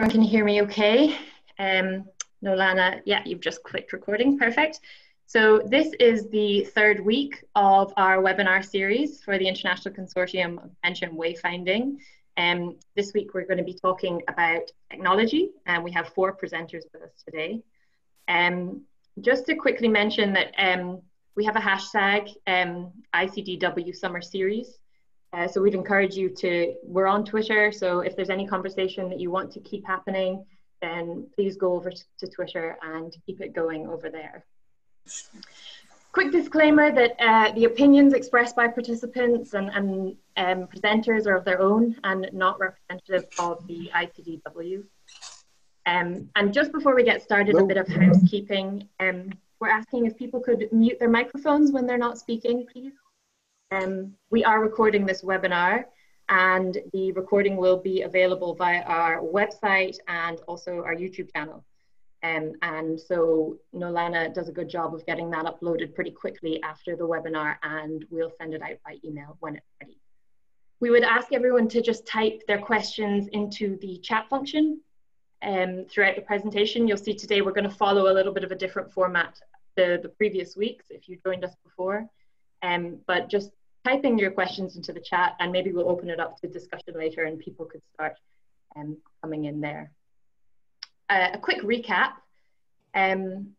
Everyone can hear me okay? Um, Noelannah, yeah, you've just clicked recording, perfect. So this is the third week of our webinar series for the International Consortium of Dementia Wayfinding. Um, this week we're going to be talking about technology and we have four presenters with us today. Um, just to quickly mention that um, we have a hashtag um, ICDW Summer Series. Uh, so we'd encourage you to, we're on Twitter, so if there's any conversation that you want to keep happening, then please go over to Twitter and keep it going over there. Quick disclaimer that uh, the opinions expressed by participants and, and um, presenters are of their own and not representative of the ICDW. Um, and just before we get started, a bit of housekeeping. Um, we're asking if people could mute their microphones when they're not speaking, please. Um, we are recording this webinar and the recording will be available via our website and also our YouTube channel. Um, and so Noelannah does a good job of getting that uploaded pretty quickly after the webinar and we'll send it out by email when it's ready. We would ask everyone to just type their questions into the chat function um, throughout the presentation. You'll see today we're going to follow a little bit of a different format the, the previous weeks if you joined us before. Um, but just typing your questions into the chat and maybe we'll open it up to discussion later and people could start um, coming in there. Uh, a quick recap. Um,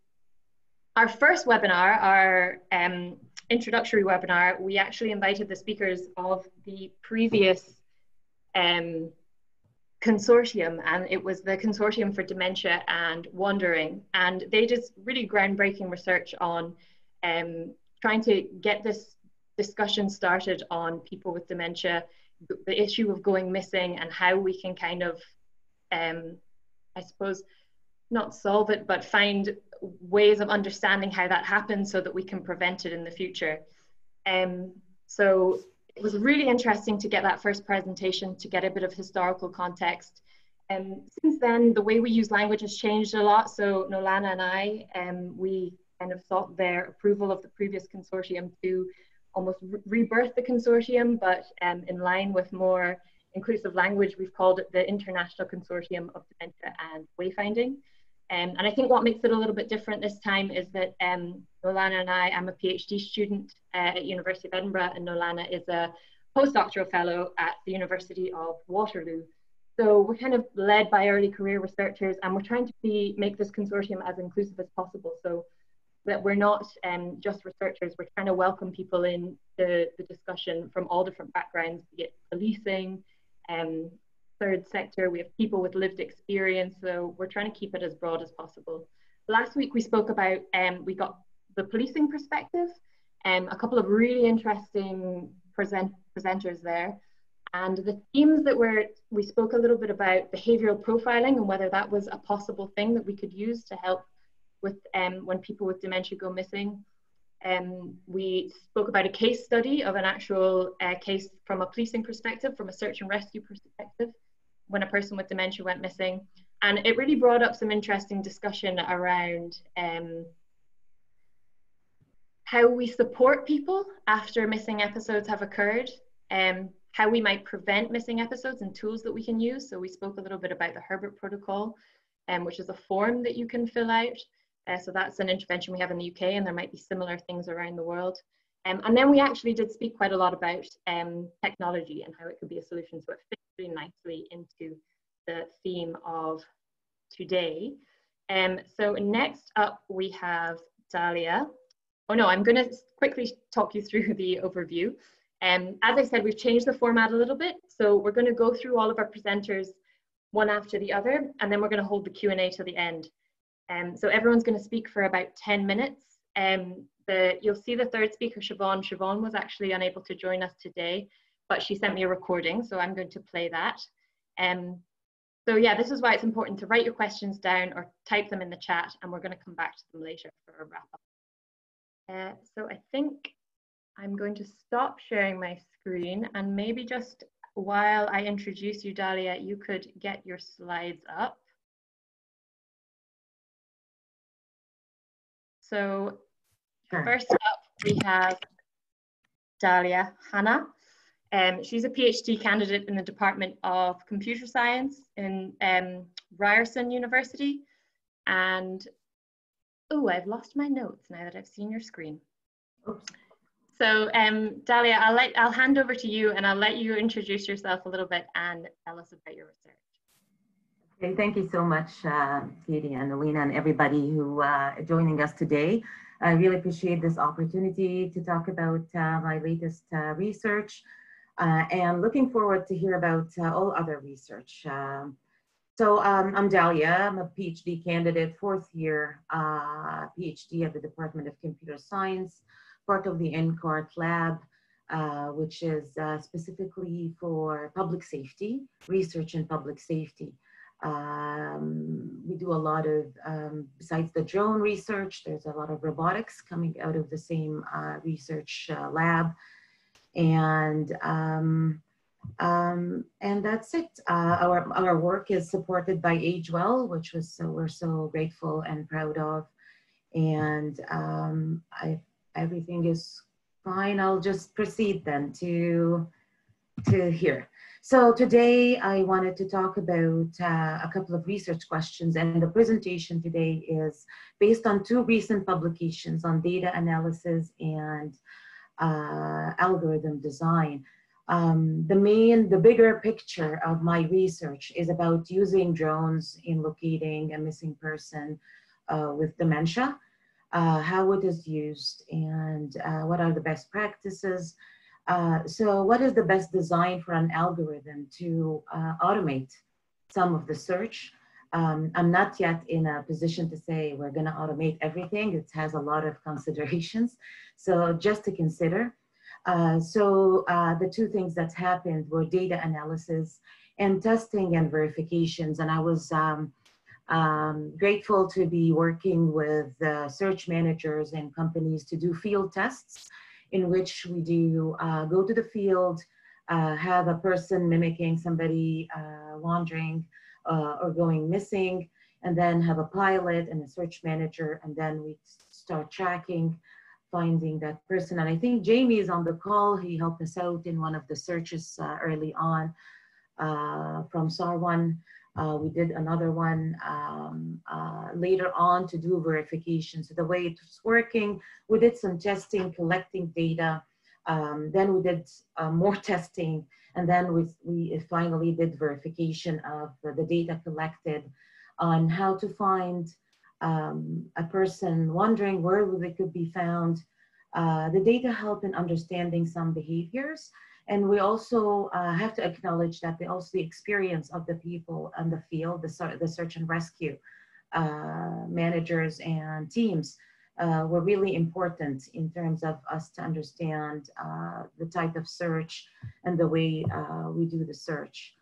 our first webinar, our um, introductory webinar, we actually invited the speakers of the previous um, consortium and it was the Consortium for Dementia and Wandering and they did really groundbreaking research on um, trying to get this discussion started on people with dementia, the issue of going missing, and how we can kind of, um, I suppose, not solve it, but find ways of understanding how that happens so that we can prevent it in the future. Um, so it was really interesting to get that first presentation to get a bit of historical context. And um, since then, the way we use language has changed a lot. So Noelannah and I, um, we kind of sought their approval of the previous consortium to almost re rebirth the consortium, but um, in line with more inclusive language, we've called it the International Consortium of Dementia and Wayfinding. Um, and I think what makes it a little bit different this time is that um, Noelannah and I, I'm a PhD student uh, at University of Edinburgh and Noelannah is a postdoctoral fellow at the University of Waterloo. So we're kind of led by early career researchers and we're trying to be, make this consortium as inclusive as possible. So that we're not um, just researchers, we're trying to welcome people in the, the discussion from all different backgrounds, be it policing, um, third sector, we have people with lived experience, so we're trying to keep it as broad as possible. Last week we spoke about, um, we got the policing perspective, and um, a couple of really interesting present presenters there. And the themes that were, we spoke a little bit about behavioral profiling and whether that was a possible thing that we could use to help with um, when people with dementia go missing. Um, we spoke about a case study of an actual uh, case from a policing perspective, from a search and rescue perspective, when a person with dementia went missing. And it really brought up some interesting discussion around um, how we support people after missing episodes have occurred, um, how we might prevent missing episodes and tools that we can use. So we spoke a little bit about the Herbert Protocol, um, which is a form that you can fill out. Uh, so that's an intervention we have in the UK and there might be similar things around the world. Um, and then we actually did speak quite a lot about um, technology and how it could be a solution. So it fits really nicely into the theme of today. Um, so next up we have Dalia. Oh no, I'm going to quickly talk you through the overview. Um, as I said, we've changed the format a little bit. So we're going to go through all of our presenters one after the other, and then we're going to hold the Q&A to the end. Um, so everyone's going to speak for about 10 minutes. Um, the, you'll see the third speaker, Siobhan. Siobhan was actually unable to join us today, but she sent me a recording, so I'm going to play that. Um, so yeah, this is why it's important to write your questions down or type them in the chat, and we're going to come back to them later for a wrap up. Uh, so I think I'm going to stop sharing my screen and maybe just while I introduce you, Dalia, you could get your slides up. So first up, we have Dalia Hanna. Um, she's a PhD candidate in the Department of Computer Science in um, Ryerson University. And, oh, I've lost my notes now that I've seen your screen. Oops. So um, Dalia, I'll, let, I'll hand over to you and I'll let you introduce yourself a little bit and tell us about your research. Okay, thank you so much, uh, Katie and Alina and everybody who uh, joining us today. I really appreciate this opportunity to talk about uh, my latest uh, research uh, and looking forward to hear about uh, all other research. Um, so um, I'm Dalia, I'm a PhD candidate, fourth year uh, PhD at the Department of Computer Science, part of the NCART lab, uh, which is specifically for public safety, research in public safety. Um, we do a lot of, um, besides the drone research, there's a lot of robotics coming out of the same uh, research uh, lab. And, um, um and that's it. Uh, our, our work is supported by AgeWell, which was so, we're so grateful and proud of. And um, I, everything is fine. I'll just proceed then to, to here. So today I wanted to talk about uh, a couple of research questions and the presentation today is based on two recent publications on data analysis and uh, algorithm design. Um, the main, the bigger picture of my research is about using drones in locating a missing person uh, with dementia, uh, how it is used and uh, what are the best practices, uh, so what is the best design for an algorithm to uh, automate some of the search? Um, I'm not yet in a position to say we're going to automate everything. It has a lot of considerations. So just to consider. Uh, so uh, the two things that happened were data analysis and testing and verifications. And I was um, um, grateful to be working with search managers and companies to do field tests in which we do uh, go to the field, uh, have a person mimicking somebody uh, wandering uh, or going missing, and then have a pilot and a search manager, and then we start tracking, finding that person. And I think Jamie is on the call. He helped us out in one of the searches uh, early on from SAR1. Uh, we did another one um, uh, later on to do verification. So the way it was working, we did some testing, collecting data. Um, then we did uh, more testing. And then we, we finally did verification of the data collected on how to find um, a person wondering where they could be found. Uh, the data help in understanding some behaviors and we also uh, have to acknowledge that the, also the experience of the people on the field, the, the search and rescue uh, managers and teams uh, were really important in terms of us to understand uh, the type of search and the way uh, we do the search.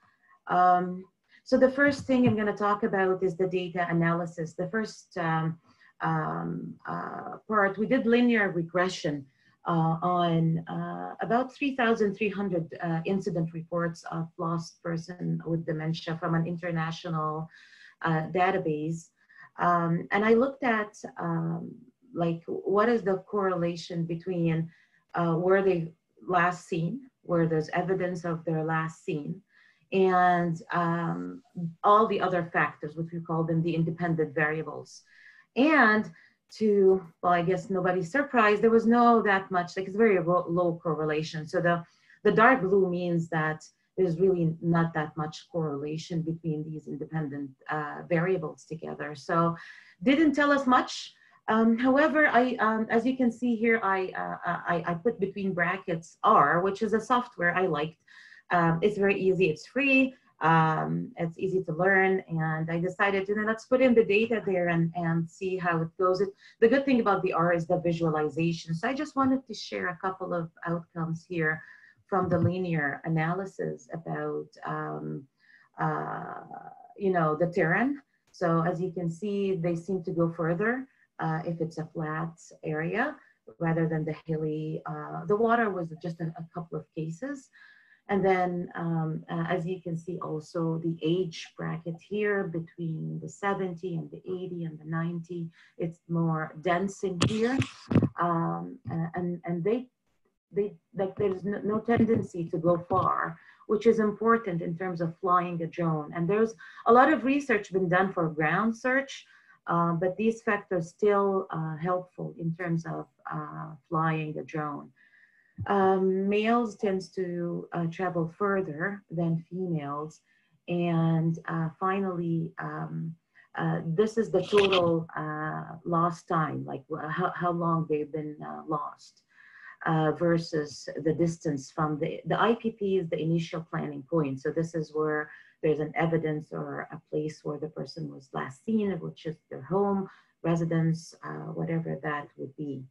Um, so the first thing I'm going to talk about is the data analysis. The first um, um, uh, part, we did linear regression on uh, about 3,300 uh, incident reports of lost person with dementia from an international uh, database. Um, and I looked at um, like what is the correlation between uh, where they last seen, where there's evidence of their last seen, and um, all the other factors, which we call them the independent variables. And to, well, I guess nobody's surprised, there was no that much, like it's very low correlation. So the, the dark blue means that there's really not that much correlation between these independent uh, variables together. So didn't tell us much. Um, however, I, um, as you can see here, I, uh, I, I, put between brackets R, which is a software I liked. Um, it's very easy, it's free. Um, it's easy to learn and I decided, you know, let's put in the data there and, and see how it goes. It, the good thing about the R is the visualization. So I just wanted to share a couple of outcomes here from the linear analysis about, um, uh, you know, the terrain. So as you can see, they seem to go further uh, if it's a flat area rather than the hilly. Uh, the water was just a, a couple of cases. And then, um, uh, as you can see also the age bracket here between the 70 and the 80 and the 90, it's more dense in here. Um, and, and they, they, like there's no, no tendency to go far which is important in terms of flying a drone. And there's a lot of research been done for ground search, uh, but these factors still uh, helpful in terms of uh, flying a drone. Um, males tends to uh, travel further than females. And uh, finally, um, uh, this is the total uh lost time, like how, how long they've been lost. Uh, versus the distance from the, the IPP is the initial planning point. So this is where there's an evidence or a place where the person was last seen, which is their home, residence, uh, whatever that would be.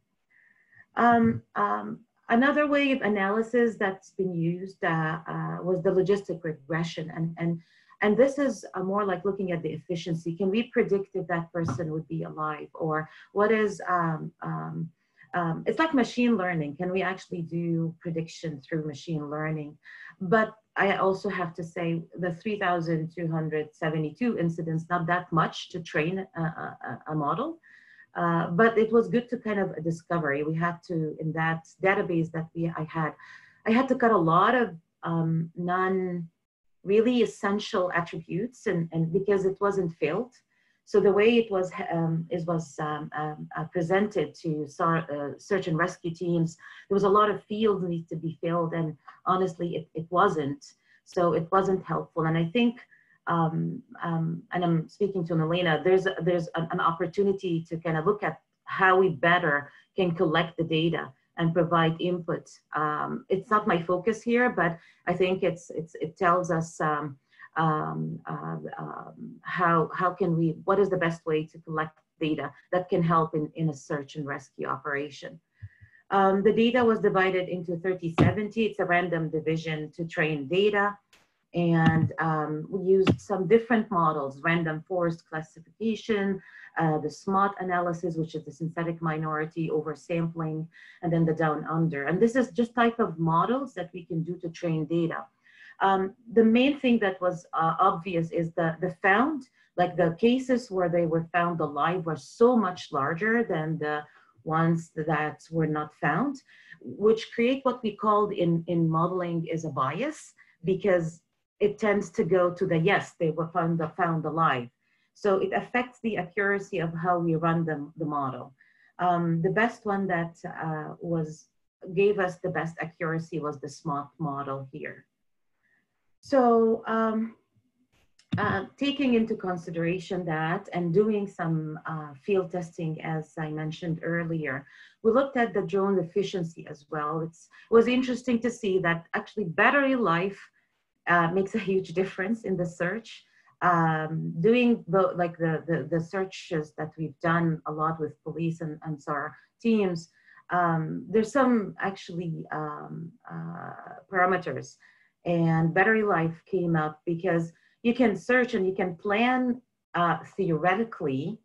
Um, um, another way of analysis that's been used uh, uh was the logistic regression. And, and, and this is more like looking at the efficiency. Can we predict if that person would be alive? Or what is um, um um, it's like machine learning. Can we actually do prediction through machine learning? But I also have to say the 3,272 incidents, not that much to train a, a, a model. Uh, but it was good to kind of a discovery. We had to, in that database that we I had, I had to cut a lot of um, non really essential attributes and, and because it wasn't filled. So the way it was um, it was um, um, uh, presented to uh, search and rescue teams, there was a lot of fields need to be filled, and honestly, it, it wasn't. So it wasn't helpful. And I think, um, um, and I'm speaking to Melina, there's a, there's an, an opportunity to kind of look at how we better can collect the data and provide input. Um, it's not my focus here, but I think it's, it's it tells us um, um, uh, um, how, how can we, what is the best way to collect data that can help in, in a search and rescue operation. The data was divided into 3070. It's a random division to train data. And um, we used some different models, random forest classification, uh, the SMOTE analysis, which is the synthetic minority oversampling, and then the down under. And this is just type of models that we can do to train data. Um, the main thing that was uh, obvious is that the found, like the cases where they were found alive were so much larger than the ones that were not found, which create what we called in, in modeling is a bias because it tends to go to the yes, they were found, found alive. So it affects the accuracy of how we run the, the model. Um, the best one that uh, was gave us the best accuracy was the SMOTE model here. So um, uh, taking into consideration that and doing some uh, field testing, as I mentioned earlier, we looked at the drone efficiency as well. It's, it was interesting to see that actually battery life uh, makes a huge difference in the search. Um, doing the, like the, the, the, searches that we've done a lot with police and, and SAR teams, um, there's some actually um, uh, parameters and battery life came up because you can search and you can plan uh, theoretically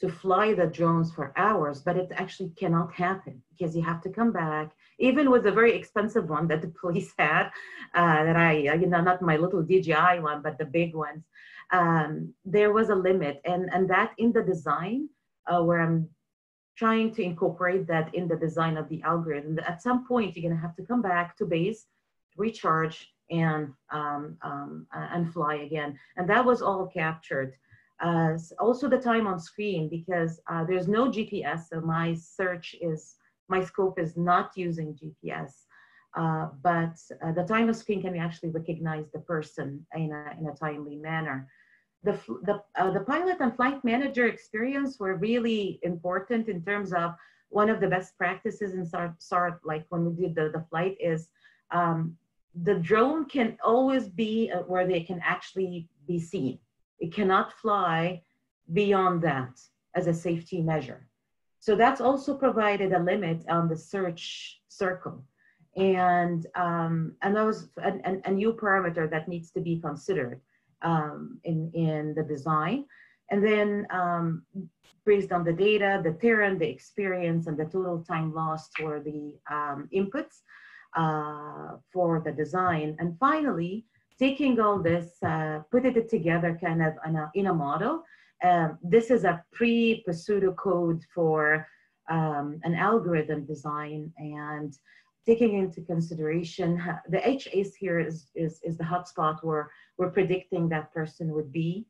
to fly the drones for hours, but it actually cannot happen because you have to come back. Even with the very expensive one that the police had, uh, that I, uh, you know, not my little DJI one, but the big ones, um, there was a limit. And, and that in the design, uh, where I'm trying to incorporate that in the design of the algorithm, at some point, you're gonna have to come back to base, recharge, and um, um, and fly again. And that was all captured. Uh, also the time on screen because uh, there's no GPS, so my search is my scope is not using GPS. Uh, but uh, the time of screen can actually recognize the person in a, in a timely manner. The, the, uh, the pilot and flight manager experience were really important in terms of one of the best practices in SAR, SAR like when we did the, the flight is um, the drone can always be uh, where they can actually be seen. It cannot fly beyond that as a safety measure. So that's also provided a limit on the search circle. And, um, and that was a, new parameter that needs to be considered um, in, in the design. And then um, based on the data, the terrain, the experience, and the total time lost for the um, inputs, uh, for the design. And finally, taking all this, uh, putting it together kind of in a, in a model. Um, this is a pre-pseudo code for um, an algorithm design and taking into consideration the HACE here is, is, is the hotspot where we're predicting that person would be.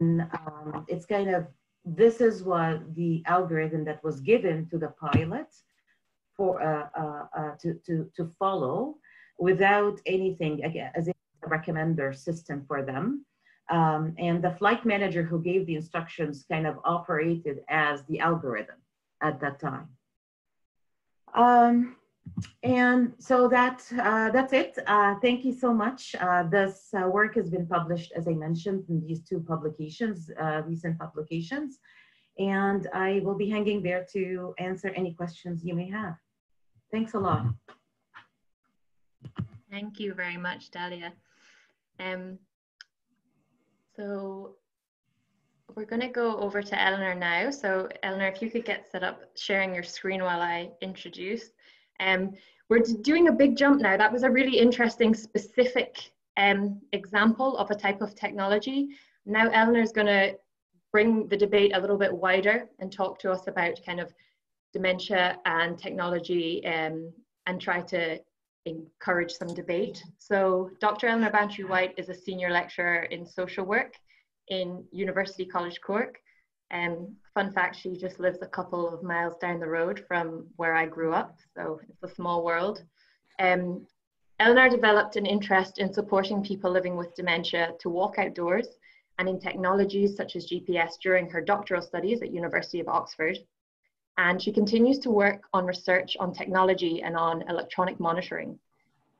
And, um, it's kind of, this is what the algorithm that was given to the pilot for uh, uh, uh, to, to, to follow without anything, again, as a recommender system for them. Um, and the flight manager who gave the instructions kind of operated as the algorithm at that time. Um, and so that uh, that's it. Uh, thank you so much. Uh, this uh, work has been published, as I mentioned, in these two publications, uh, recent publications. And I will be hanging there to answer any questions you may have. Thanks a lot. Thank you very much, Dalia. Um, so we're going to go over to Eleanor now. So Eleanor, if you could get set up sharing your screen while I introduce. Um, we're doing a big jump now. That was a really interesting specific um, example of a type of technology. Now Eleanor is going to bring the debate a little bit wider and talk to us about kind of dementia and technology um, and try to encourage some debate. So Dr. Eleanor Bantry-White is a senior lecturer in social work in University College Cork. Um, fun fact, she just lives a couple of miles down the road from where I grew up, so it's a small world. Um, Eleanor developed an interest in supporting people living with dementia to walk outdoors and in technologies such as GPS during her doctoral studies at University of Oxford. And she continues to work on research on technology and on electronic monitoring.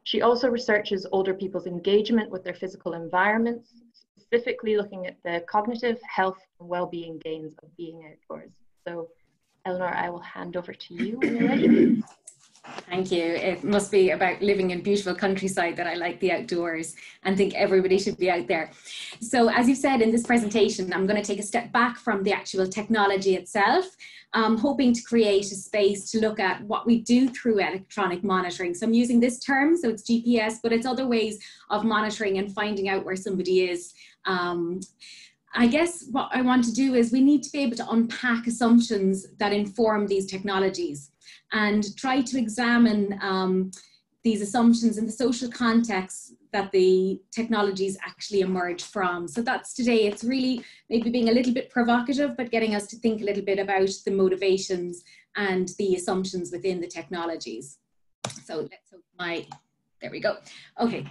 She also researches older people's engagement with their physical environments specifically looking at the cognitive health and well-being gains of being outdoors. So Eleanor, I will hand over to you when you're ready. Thank you. It must be about living in beautiful countryside that I like the outdoors and think everybody should be out there. So as you've said in this presentation, I'm going to take a step back from the actual technology itself, um, hoping to create a space to look at what we do through electronic monitoring. So I'm using this term, so it's GPS, but it's other ways of monitoring and finding out where somebody is um, I guess what I want to do is we need to be able to unpack assumptions that inform these technologies and try to examine um, these assumptions in the social context that the technologies actually emerge from. So that's today, it's really maybe being a little bit provocative, but getting us to think a little bit about the motivations and the assumptions within the technologies. So let's hope my there we go. Okay,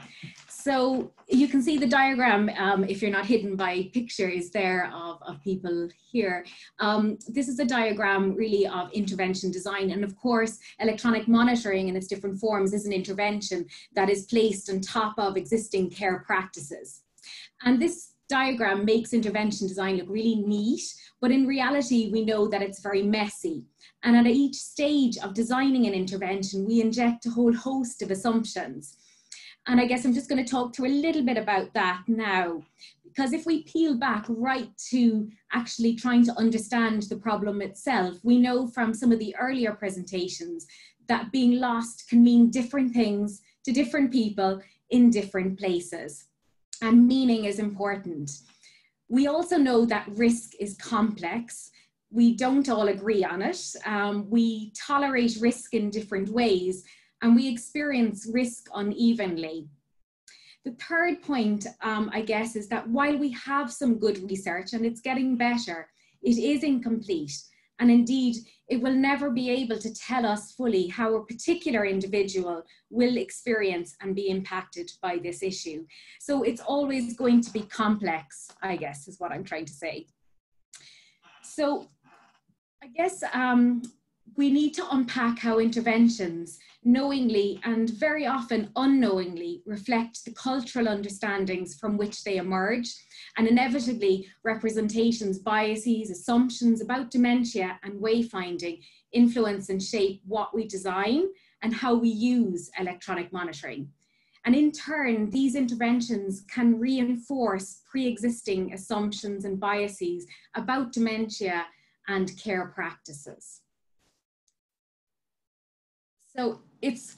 so you can see the diagram um, if you're not hidden by pictures there of, of people here. Um, this is a diagram really of intervention design. And of course, electronic monitoring in its different forms is an intervention that is placed on top of existing care practices. And this diagram makes intervention design look really neat, but in reality, we know that it's very messy. And at each stage of designing an intervention, we inject a whole host of assumptions. And I guess I'm just going to talk through a little bit about that now. Because if we peel back right to actually trying to understand the problem itself, we know from some of the earlier presentations that being lost can mean different things to different people in different places. And meaning is important. We also know that risk is complex we don't all agree on it. Um, we tolerate risk in different ways and we experience risk unevenly. The third point, um, I guess, is that while we have some good research and it's getting better, it is incomplete. And indeed, it will never be able to tell us fully how a particular individual will experience and be impacted by this issue. So it's always going to be complex, I guess, is what I'm trying to say. So I guess um, we need to unpack how interventions knowingly and very often unknowingly reflect the cultural understandings from which they emerge and inevitably representations, biases, assumptions about dementia and wayfinding influence and shape what we design and how we use electronic monitoring. And in turn, these interventions can reinforce pre-existing assumptions and biases about dementia and care practices. So it's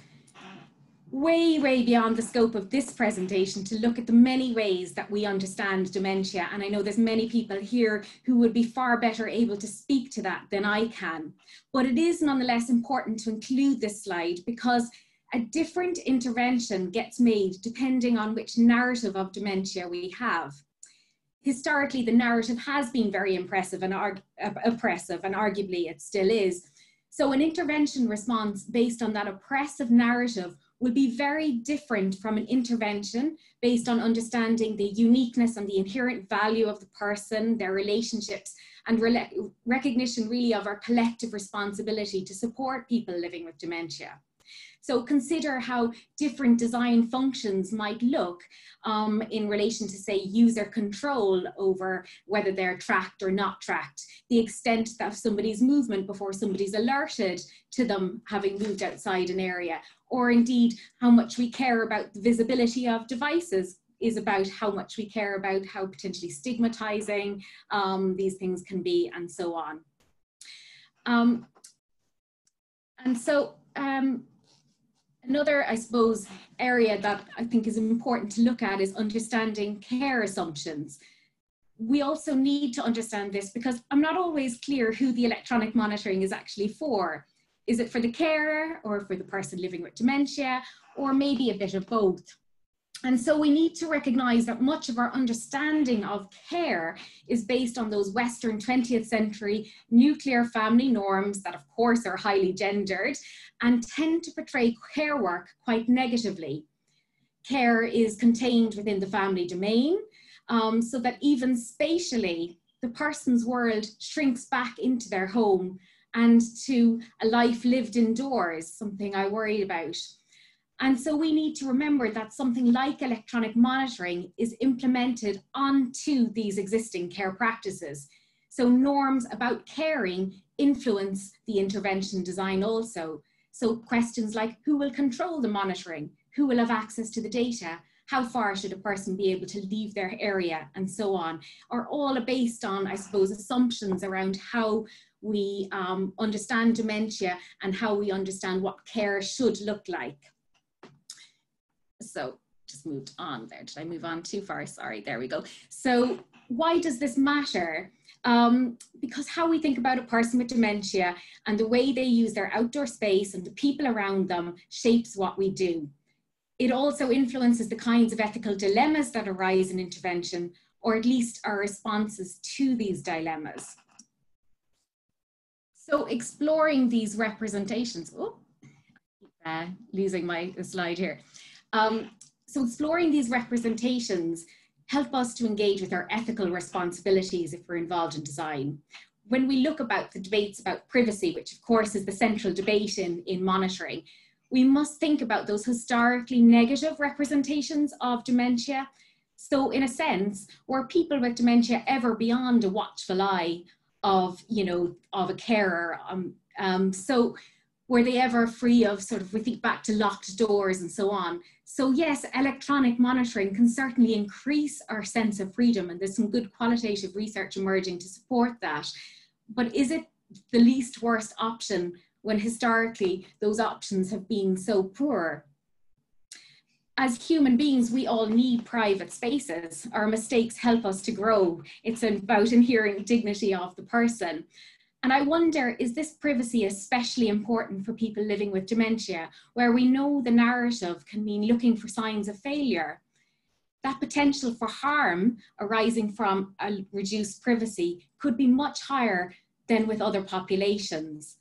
way, way beyond the scope of this presentation to look at the many ways that we understand dementia. And I know there's many people here who would be far better able to speak to that than I can. But it is nonetheless important to include this slide because a different intervention gets made depending on which narrative of dementia we have. Historically, the narrative has been very impressive and oppressive, and arguably it still is. So an intervention response based on that oppressive narrative will be very different from an intervention based on understanding the uniqueness and the inherent value of the person, their relationships, and re recognition really of our collective responsibility to support people living with dementia. So consider how different design functions might look um, in relation to say user control over whether they're tracked or not tracked, the extent of somebody's movement before somebody's alerted to them having moved outside an area, or indeed how much we care about the visibility of devices is about how much we care about how potentially stigmatizing um, these things can be and so on. Um, and so um, Another, I suppose, area that I think is important to look at is understanding care assumptions. We also need to understand this because I'm not always clear who the electronic monitoring is actually for. Is it for the carer or for the person living with dementia or maybe a bit of both? And so we need to recognize that much of our understanding of care is based on those Western 20th century nuclear family norms that, of course, are highly gendered and tend to portray care work quite negatively. Care is contained within the family domain, um, so that even spatially, the person's world shrinks back into their home and to a life lived indoors, something I worry about. And so we need to remember that something like electronic monitoring is implemented onto these existing care practices. So norms about caring influence the intervention design also. So questions like who will control the monitoring? Who will have access to the data? How far should a person be able to leave their area and so on are all based on, I suppose, assumptions around how we um, understand dementia and how we understand what care should look like so just moved on there. Did I move on too far? Sorry, there we go. So why does this matter? Um, because how we think about a person with dementia and the way they use their outdoor space and the people around them shapes what we do. It also influences the kinds of ethical dilemmas that arise in intervention, or at least our responses to these dilemmas. So exploring these representations, oh, uh, losing my slide here. Um, so exploring these representations help us to engage with our ethical responsibilities if we're involved in design. When we look about the debates about privacy, which of course is the central debate in, in monitoring, we must think about those historically negative representations of dementia. So in a sense, were people with dementia ever beyond a watchful eye of, you know, of a carer? Um, um, so were they ever free of sort of, we think back to locked doors and so on. So yes, electronic monitoring can certainly increase our sense of freedom and there's some good qualitative research emerging to support that. But is it the least worst option when historically those options have been so poor? As human beings, we all need private spaces. Our mistakes help us to grow. It's about inherent dignity of the person. And I wonder, is this privacy especially important for people living with dementia, where we know the narrative can mean looking for signs of failure? That potential for harm arising from a reduced privacy could be much higher than with other populations.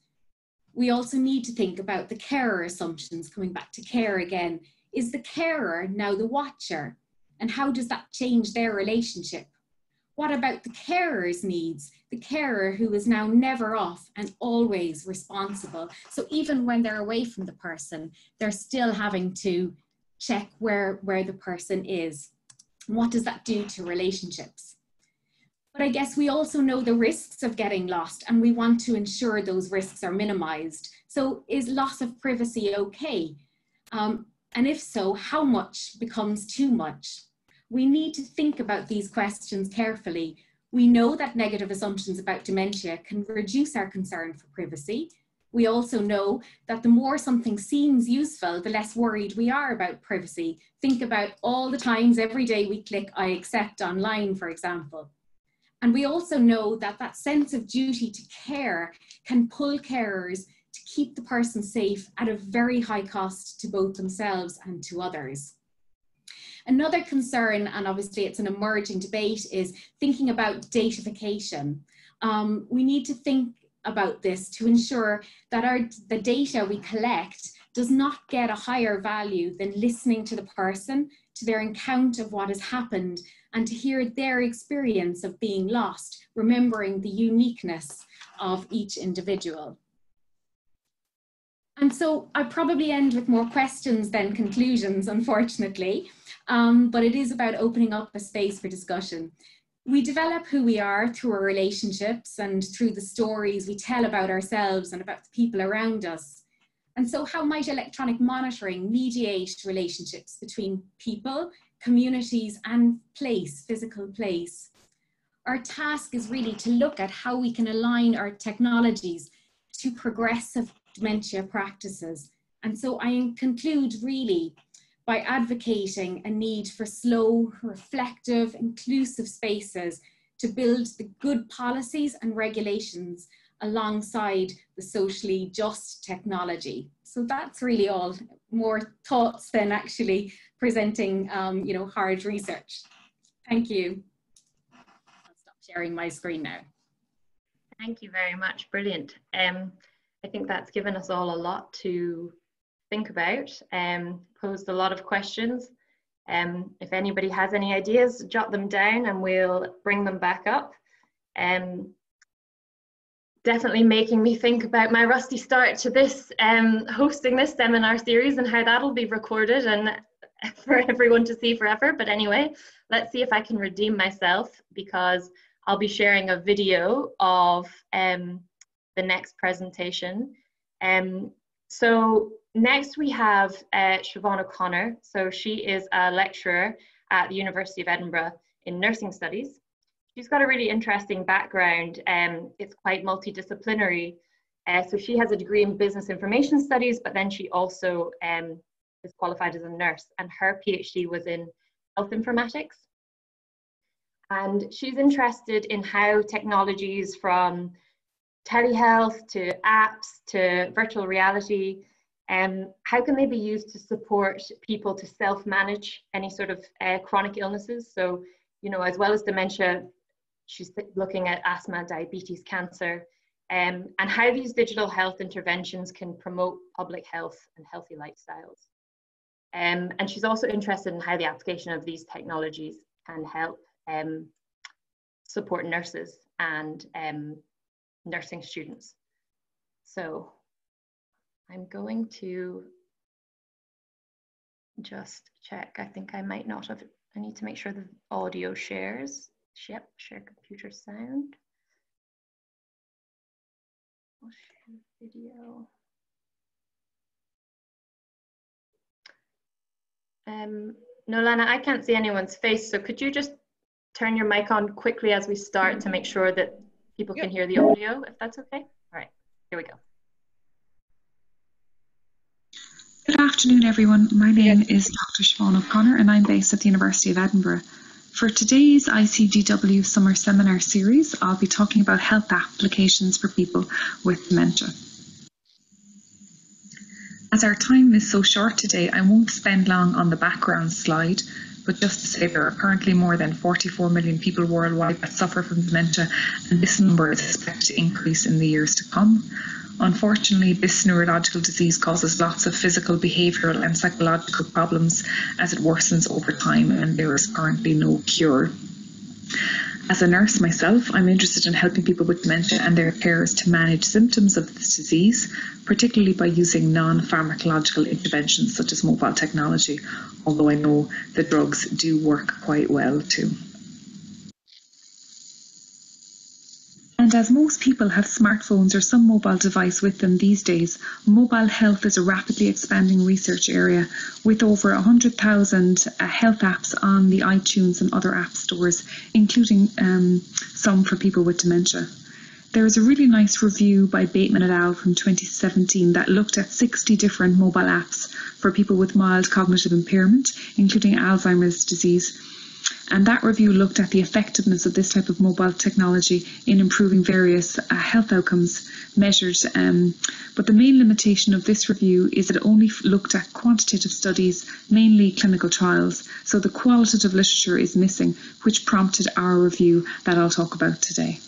We also need to think about the carer assumptions, coming back to care again. Is the carer now the watcher? And how does that change their relationship? What about the carer's needs? The carer who is now never off and always responsible. So even when they're away from the person, they're still having to check where, where the person is. What does that do to relationships? But I guess we also know the risks of getting lost and we want to ensure those risks are minimized. So is loss of privacy okay? Um, and if so, how much becomes too much? We need to think about these questions carefully. We know that negative assumptions about dementia can reduce our concern for privacy. We also know that the more something seems useful, the less worried we are about privacy. Think about all the times every day we click I accept online, for example. And we also know that that sense of duty to care can pull carers to keep the person safe at a very high cost to both themselves and to others. Another concern, and obviously it's an emerging debate, is thinking about datafication. Um, we need to think about this to ensure that our, the data we collect does not get a higher value than listening to the person, to their account of what has happened, and to hear their experience of being lost, remembering the uniqueness of each individual. And so I probably end with more questions than conclusions, unfortunately um, but it is about opening up a space for discussion. We develop who we are through our relationships and through the stories we tell about ourselves and about the people around us. And so how might electronic monitoring mediate relationships between people, communities and place, physical place? Our task is really to look at how we can align our technologies to progressive dementia practices. And so I conclude really by advocating a need for slow, reflective, inclusive spaces to build the good policies and regulations alongside the socially just technology. So that's really all more thoughts than actually presenting um, you know, hard research. Thank you. I'll stop sharing my screen now. Thank you very much, brilliant. Um, I think that's given us all a lot to think about, um, posed a lot of questions. Um, if anybody has any ideas, jot them down and we'll bring them back up. Um, definitely making me think about my rusty start to this, um, hosting this seminar series and how that'll be recorded and for everyone to see forever. But anyway, let's see if I can redeem myself because I'll be sharing a video of um, the next presentation. Um, so next we have uh, Siobhan O'Connor. So she is a lecturer at the University of Edinburgh in nursing studies. She's got a really interesting background. Um, it's quite multidisciplinary. Uh, so she has a degree in business information studies, but then she also um, is qualified as a nurse and her PhD was in health informatics. And she's interested in how technologies from telehealth to apps to virtual reality. Um, how can they be used to support people to self-manage any sort of uh, chronic illnesses? So you know as well as dementia she's looking at asthma diabetes cancer. Um, and how these digital health interventions can promote public health and healthy lifestyles. Um, and she's also interested in how the application of these technologies can help um, support nurses and um, nursing students. So I'm going to just check. I think I might not have, I need to make sure the audio shares. Yep, share computer sound. I'll share video. Um, no, Lana, I can't see anyone's face, so could you just turn your mic on quickly as we start to make sure that people can hear the audio, if that's okay. All right, here we go. Good afternoon, everyone. My name is Dr. Siobhan O'Connor, and I'm based at the University of Edinburgh. For today's ICDW Summer Seminar Series, I'll be talking about health applications for people with dementia. As our time is so short today, I won't spend long on the background slide, but just to say, there are currently more than 44 million people worldwide that suffer from dementia, and this number is expected to increase in the years to come. Unfortunately, this neurological disease causes lots of physical, behavioural, and psychological problems as it worsens over time, and there is currently no cure. As a nurse myself, I'm interested in helping people with dementia and their carers to manage symptoms of this disease, particularly by using non pharmacological interventions such as mobile technology, although I know the drugs do work quite well too. And as most people have smartphones or some mobile device with them these days, mobile health is a rapidly expanding research area with over 100,000 uh, health apps on the iTunes and other app stores, including um, some for people with dementia. There is a really nice review by Bateman et al. from 2017 that looked at 60 different mobile apps for people with mild cognitive impairment, including Alzheimer's disease. And that review looked at the effectiveness of this type of mobile technology in improving various uh, health outcomes measured. Um, but the main limitation of this review is that it only looked at quantitative studies, mainly clinical trials. So the qualitative literature is missing, which prompted our review that I'll talk about today.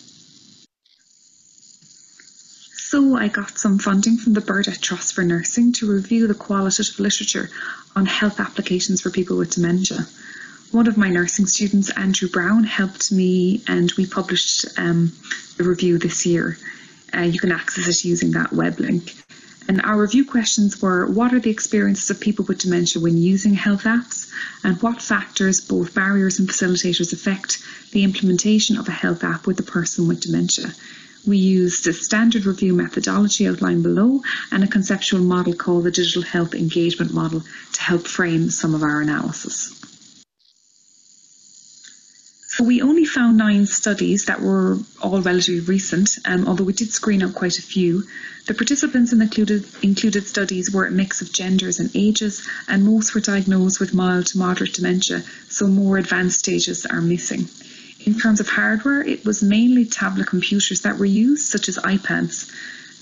So I got some funding from the Burdett Trust for Nursing to review the qualitative literature on health applications for people with dementia. One of my nursing students, Andrew Brown, helped me and we published um, the review this year. Uh, you can access it using that web link. And our review questions were what are the experiences of people with dementia when using health apps, and what factors, both barriers and facilitators, affect the implementation of a health app with a person with dementia? We used a standard review methodology outlined below and a conceptual model called the Digital Health Engagement Model to help frame some of our analysis. We only found nine studies that were all relatively recent, um, although we did screen out quite a few. The participants in the included, included studies were a mix of genders and ages, and most were diagnosed with mild to moderate dementia, so more advanced stages are missing. In terms of hardware, it was mainly tablet computers that were used, such as iPads.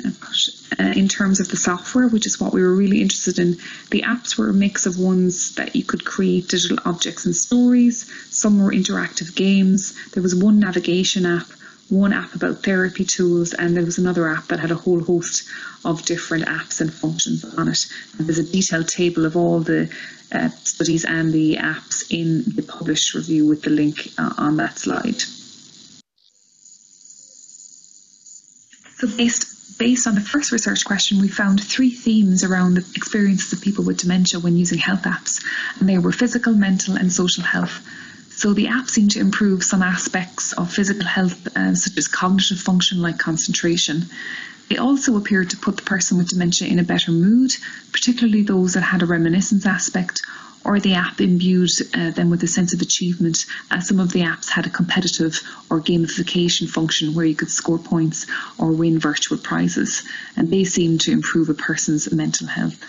Uh, in terms of the software, which is what we were really interested in, the apps were a mix of ones that you could create digital objects and stories, some were interactive games, there was one navigation app, one app about therapy tools, and there was another app that had a whole host of different apps and functions on it. And there's a detailed table of all the uh, studies and the apps in the published review with the link uh, on that slide. So based based on the first research question, we found three themes around the experiences of people with dementia when using health apps, and they were physical, mental, and social health. So the app seemed to improve some aspects of physical health, uh, such as cognitive function like concentration. They also appeared to put the person with dementia in a better mood, particularly those that had a reminiscence aspect or the app imbued uh, them with a sense of achievement. As some of the apps had a competitive or gamification function where you could score points or win virtual prizes, and they seemed to improve a person's mental health.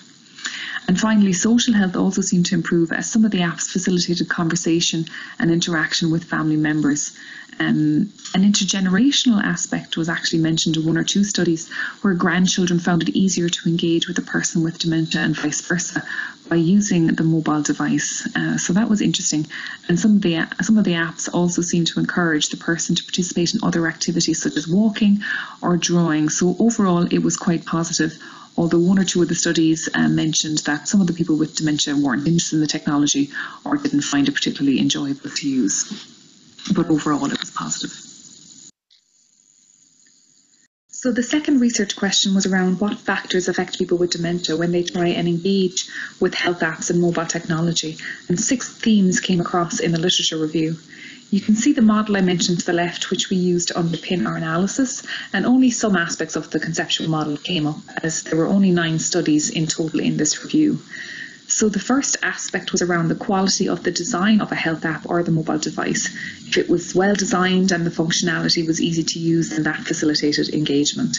And finally, social health also seemed to improve as some of the apps facilitated conversation and interaction with family members. Um, an intergenerational aspect was actually mentioned in one or two studies where grandchildren found it easier to engage with a person with dementia and vice versa by using the mobile device. Uh, so that was interesting. And some of the some of the apps also seem to encourage the person to participate in other activities such as walking or drawing. So overall, it was quite positive. Although one or two of the studies uh, mentioned that some of the people with dementia weren't interested in the technology or didn't find it particularly enjoyable to use but overall it was positive. So the second research question was around what factors affect people with dementia when they try and engage with health apps and mobile technology, and six themes came across in the literature review. You can see the model I mentioned to the left, which we used to underpin our analysis, and only some aspects of the conceptual model came up, as there were only nine studies in total in this review. So the first aspect was around the quality of the design of a health app or the mobile device. If it was well designed and the functionality was easy to use, then that facilitated engagement.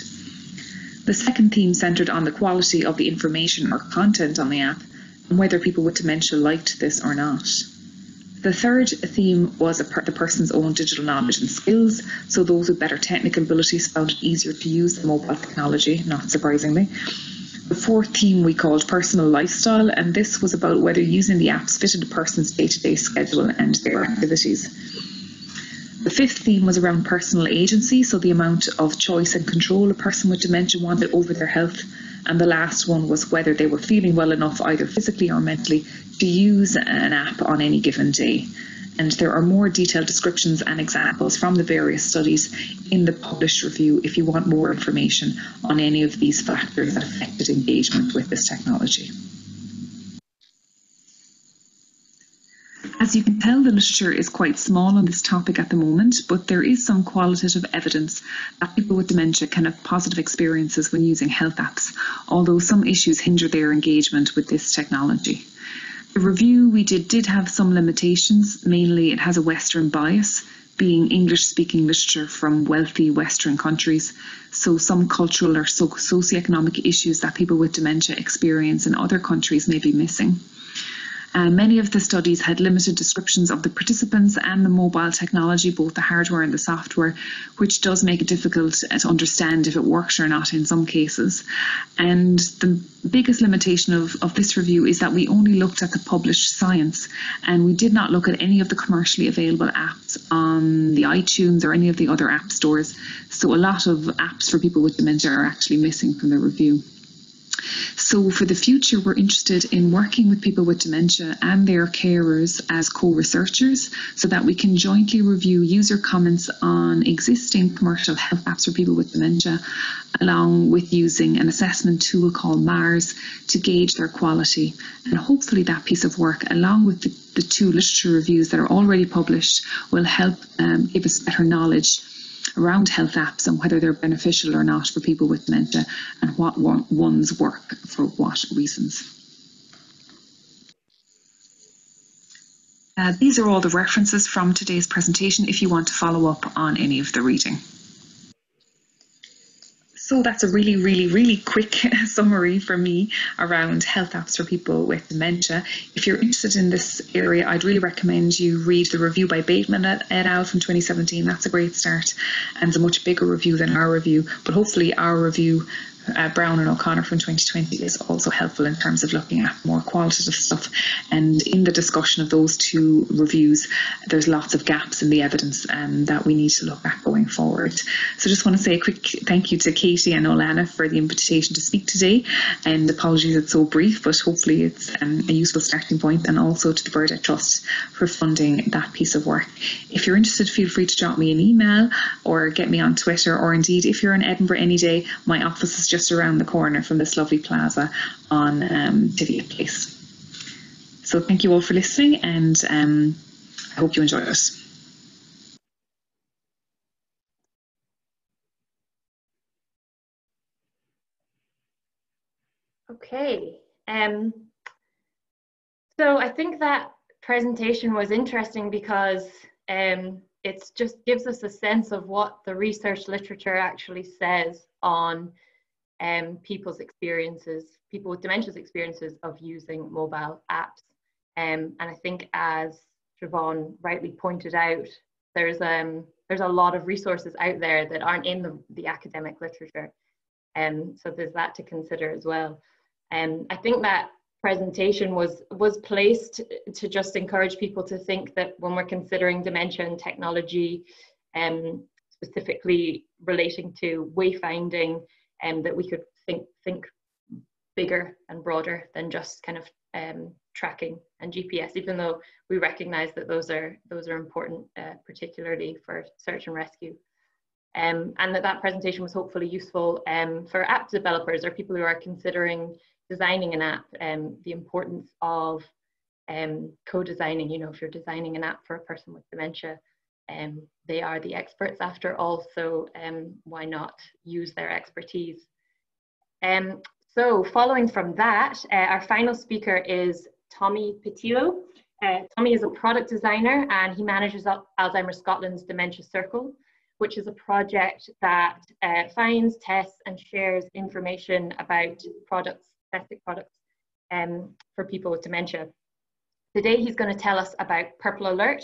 The second theme centred on the quality of the information or content on the app and whether people with dementia liked this or not. The third theme was per the person's own digital knowledge and skills. So those with better technical abilities found it easier to use the mobile technology, not surprisingly. The fourth theme we called personal lifestyle, and this was about whether using the apps fitted a person's day to day schedule and their activities. The fifth theme was around personal agency, so the amount of choice and control a person with dementia wanted over their health. And the last one was whether they were feeling well enough, either physically or mentally, to use an app on any given day and there are more detailed descriptions and examples from the various studies in the published review if you want more information on any of these factors that affected engagement with this technology. As you can tell, the literature is quite small on this topic at the moment, but there is some qualitative evidence that people with dementia can have positive experiences when using health apps, although some issues hinder their engagement with this technology. The review we did did have some limitations, mainly it has a Western bias. being English speaking literature from wealthy Western countries. So, some cultural or socioeconomic issues that people with dementia experience in other countries may be missing. Uh, many of the studies had limited descriptions of the participants and the mobile technology, both the hardware and the software, which does make it difficult to understand if it works or not in some cases. And the biggest limitation of, of this review is that we only looked at the published science and we did not look at any of the commercially available apps on the iTunes or any of the other app stores. So a lot of apps for people with dementia are actually missing from the review. So, for the future, we're interested in working with people with dementia and their carers as co researchers so that we can jointly review user comments on existing commercial health apps for people with dementia, along with using an assessment tool called MARS to gauge their quality. And hopefully, that piece of work, along with the, the two literature reviews that are already published, will help um, give us better knowledge around health apps and whether they're beneficial or not for people with dementia and what ones work for what reasons. Uh, these are all the references from today's presentation if you want to follow up on any of the reading. So that's a really, really, really quick summary for me around health apps for people with dementia. If you're interested in this area, I'd really recommend you read the review by Bateman et al. from 2017. That's a great start and it's a much bigger review than our review, but hopefully our review uh, Brown and O'Connor from 2020 is also helpful in terms of looking at more qualitative stuff. And in the discussion of those two reviews, there's lots of gaps in the evidence um, that we need to look at going forward. So I just want to say a quick thank you to Katie and Noelannah for the invitation to speak today. And apologies it's so brief, but hopefully it's um, a useful starting point. And also to the Burdett Trust for funding that piece of work. If you're interested, feel free to drop me an email or get me on Twitter, or indeed, if you're in Edinburgh any day, my office is just around the corner from this lovely plaza on um, Place. So thank you all for listening and um, I hope you enjoy it. Okay. Um, so I think that presentation was interesting because um, it just gives us a sense of what the research literature actually says on um, people's experiences, people with dementia's experiences of using mobile apps. Um, and I think as Siobhan rightly pointed out, there's um there's a lot of resources out there that aren't in the, the academic literature. Um, so there's that to consider as well. And um, I think that presentation was was placed to just encourage people to think that when we're considering dementia and technology, um, specifically relating to wayfinding, um, that we could think think bigger and broader than just kind of um, tracking and GPS, even though we recognize that those are those are important, uh, particularly for search and rescue. Um, and that that presentation was hopefully useful um, for app developers or people who are considering designing an app, um, the importance of um, co-designing, you know, if you're designing an app for a person with dementia, um, they are the experts after all, so um, why not use their expertise? Um, so following from that, uh, our final speaker is Tommy Petillo. Uh, Tommy is a product designer and he manages Alzheimer's Scotland's Dementia Circle, which is a project that uh, finds, tests and shares information about products, specific products um, for people with dementia. Today he's going to tell us about Purple Alert,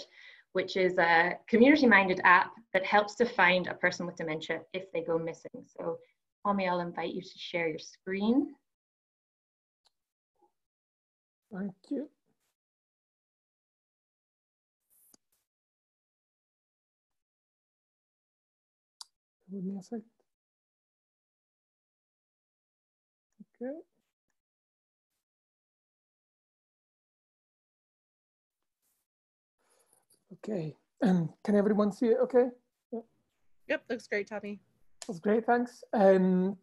which is a community-minded app that helps to find a person with dementia if they go missing. So Tommy, I'll invite you to share your screen. Thank you. Give me a second. Okay. Okay, um, can everyone see it okay? Yep, looks great, Tommy. That's great, thanks. Um,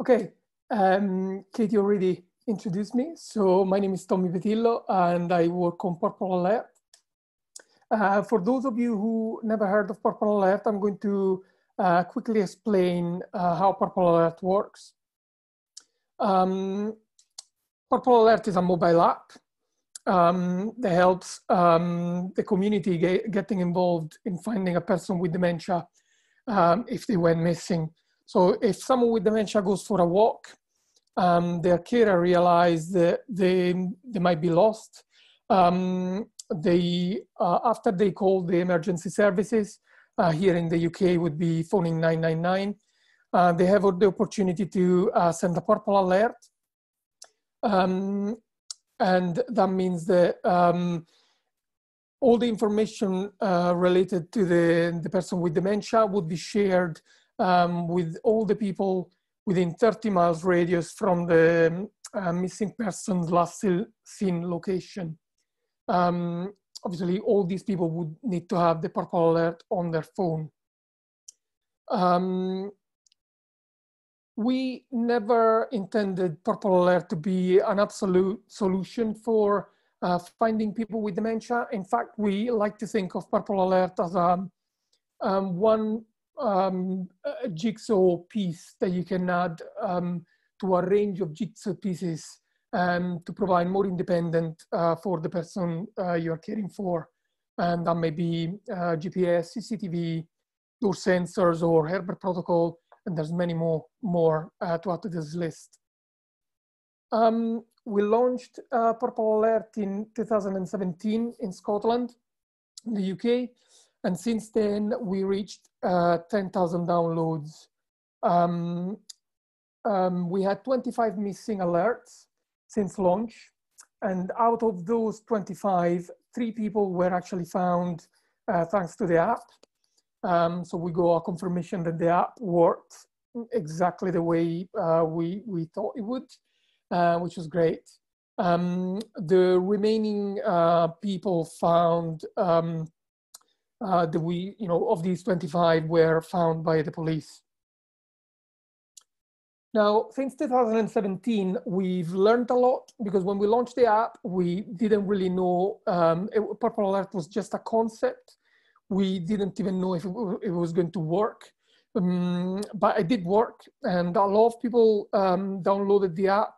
okay, um, Katie already introduced me. So my name is Tommy Petillo and I work on Purple Alert. Uh, for those of you who never heard of Purple Alert, I'm going to uh, quickly explain uh, how Purple Alert works. Um, Purple Alert is a mobile app um, that helps um, the community get, getting involved in finding a person with dementia um, if they went missing. So if someone with dementia goes for a walk, um, their carer realize that they, they might be lost. Um, they, uh, after they call the emergency services, uh, here in the UK would be phoning 999. Uh, they have the opportunity to uh, send a purple alert. Um, and that means that um, all the information uh, related to the, the person with dementia would be shared um, with all the people within 30 miles radius from the uh, missing person's last seen location. Um, obviously, all these people would need to have the purple alert on their phone. Um, we never intended Purple Alert to be an absolute solution for uh, finding people with dementia. In fact, we like to think of Purple Alert as a, um, one um, jigsaw piece that you can add um, to a range of jigsaw pieces um, to provide more independent uh, for the person uh, you're caring for. And that may be uh, GPS, CCTV, door sensors, or Herbert protocol, and there's many more, more uh, to add to this list. Um, we launched uh, Purple Alert in 2017 in Scotland, in the UK, and since then we reached uh, 10,000 downloads. Um, um, we had 25 missing alerts since launch, and out of those 25, three people were actually found uh, thanks to the app. Um, so we got a confirmation that the app worked exactly the way uh, we, we thought it would, uh, which was great. Um, the remaining uh, people found um, uh, that we, you know, of these 25 were found by the police. Now, since 2017, we've learned a lot because when we launched the app, we didn't really know, um, it, Purple Alert was just a concept we didn't even know if it was going to work. Um, but it did work, and a lot of people um, downloaded the app.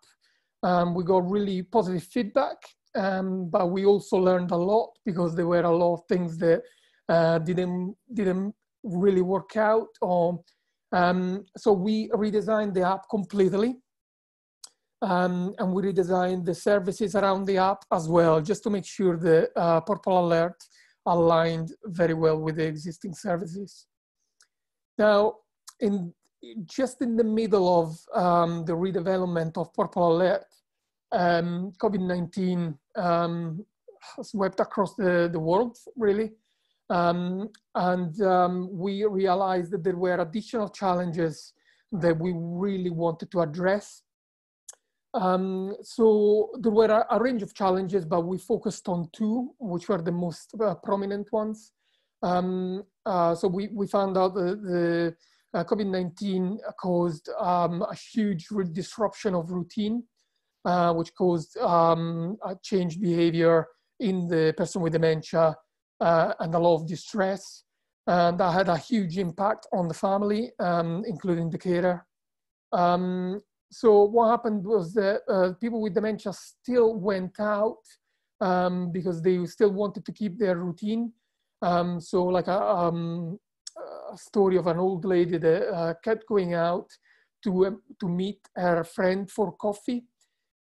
Um, we got really positive feedback, um, but we also learned a lot because there were a lot of things that uh, didn't didn't really work out. Or um, so we redesigned the app completely. Um, and we redesigned the services around the app as well, just to make sure the uh, Purple Alert aligned very well with the existing services. Now, in just in the middle of um, the redevelopment of Purple Alert, um, COVID-19 um, swept across the, the world, really. Um, and um, we realized that there were additional challenges that we really wanted to address um, so there were a, a, range of challenges, but we focused on two, which were the most uh, prominent ones. Um, uh, so we, we found out that the uh, COVID-19 caused um, a huge disruption of routine, uh, which caused um, a changed behavior in the person with dementia uh, and a lot of distress. And that had a huge impact on the family, um, including the carer. Um, so what happened was that uh, people with dementia still went out um, because they still wanted to keep their routine. Um, so like a, um, a, story of an old lady that uh, kept going out to, um, to meet her friend for coffee.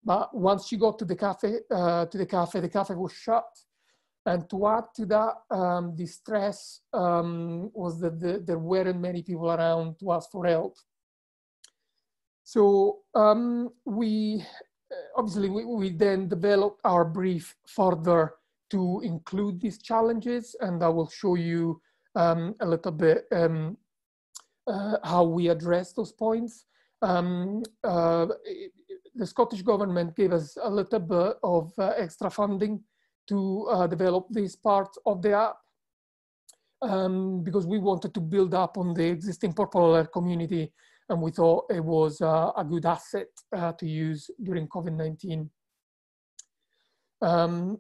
But once she got to the cafe, uh, to the cafe, the cafe was shut. And to add to that, um, the stress um, was that the, there weren't many people around to ask for help. So um, we uh, obviously we, we, then developed our brief further to include these challenges, and I will show you um, a little bit um, uh, how we address those points. Um, uh, the Scottish government gave us a little bit of uh, extra funding to uh, develop this part of the app um, because we wanted to build up on the existing Alert community and we thought it was uh, a good asset uh, to use during COVID-19. Um,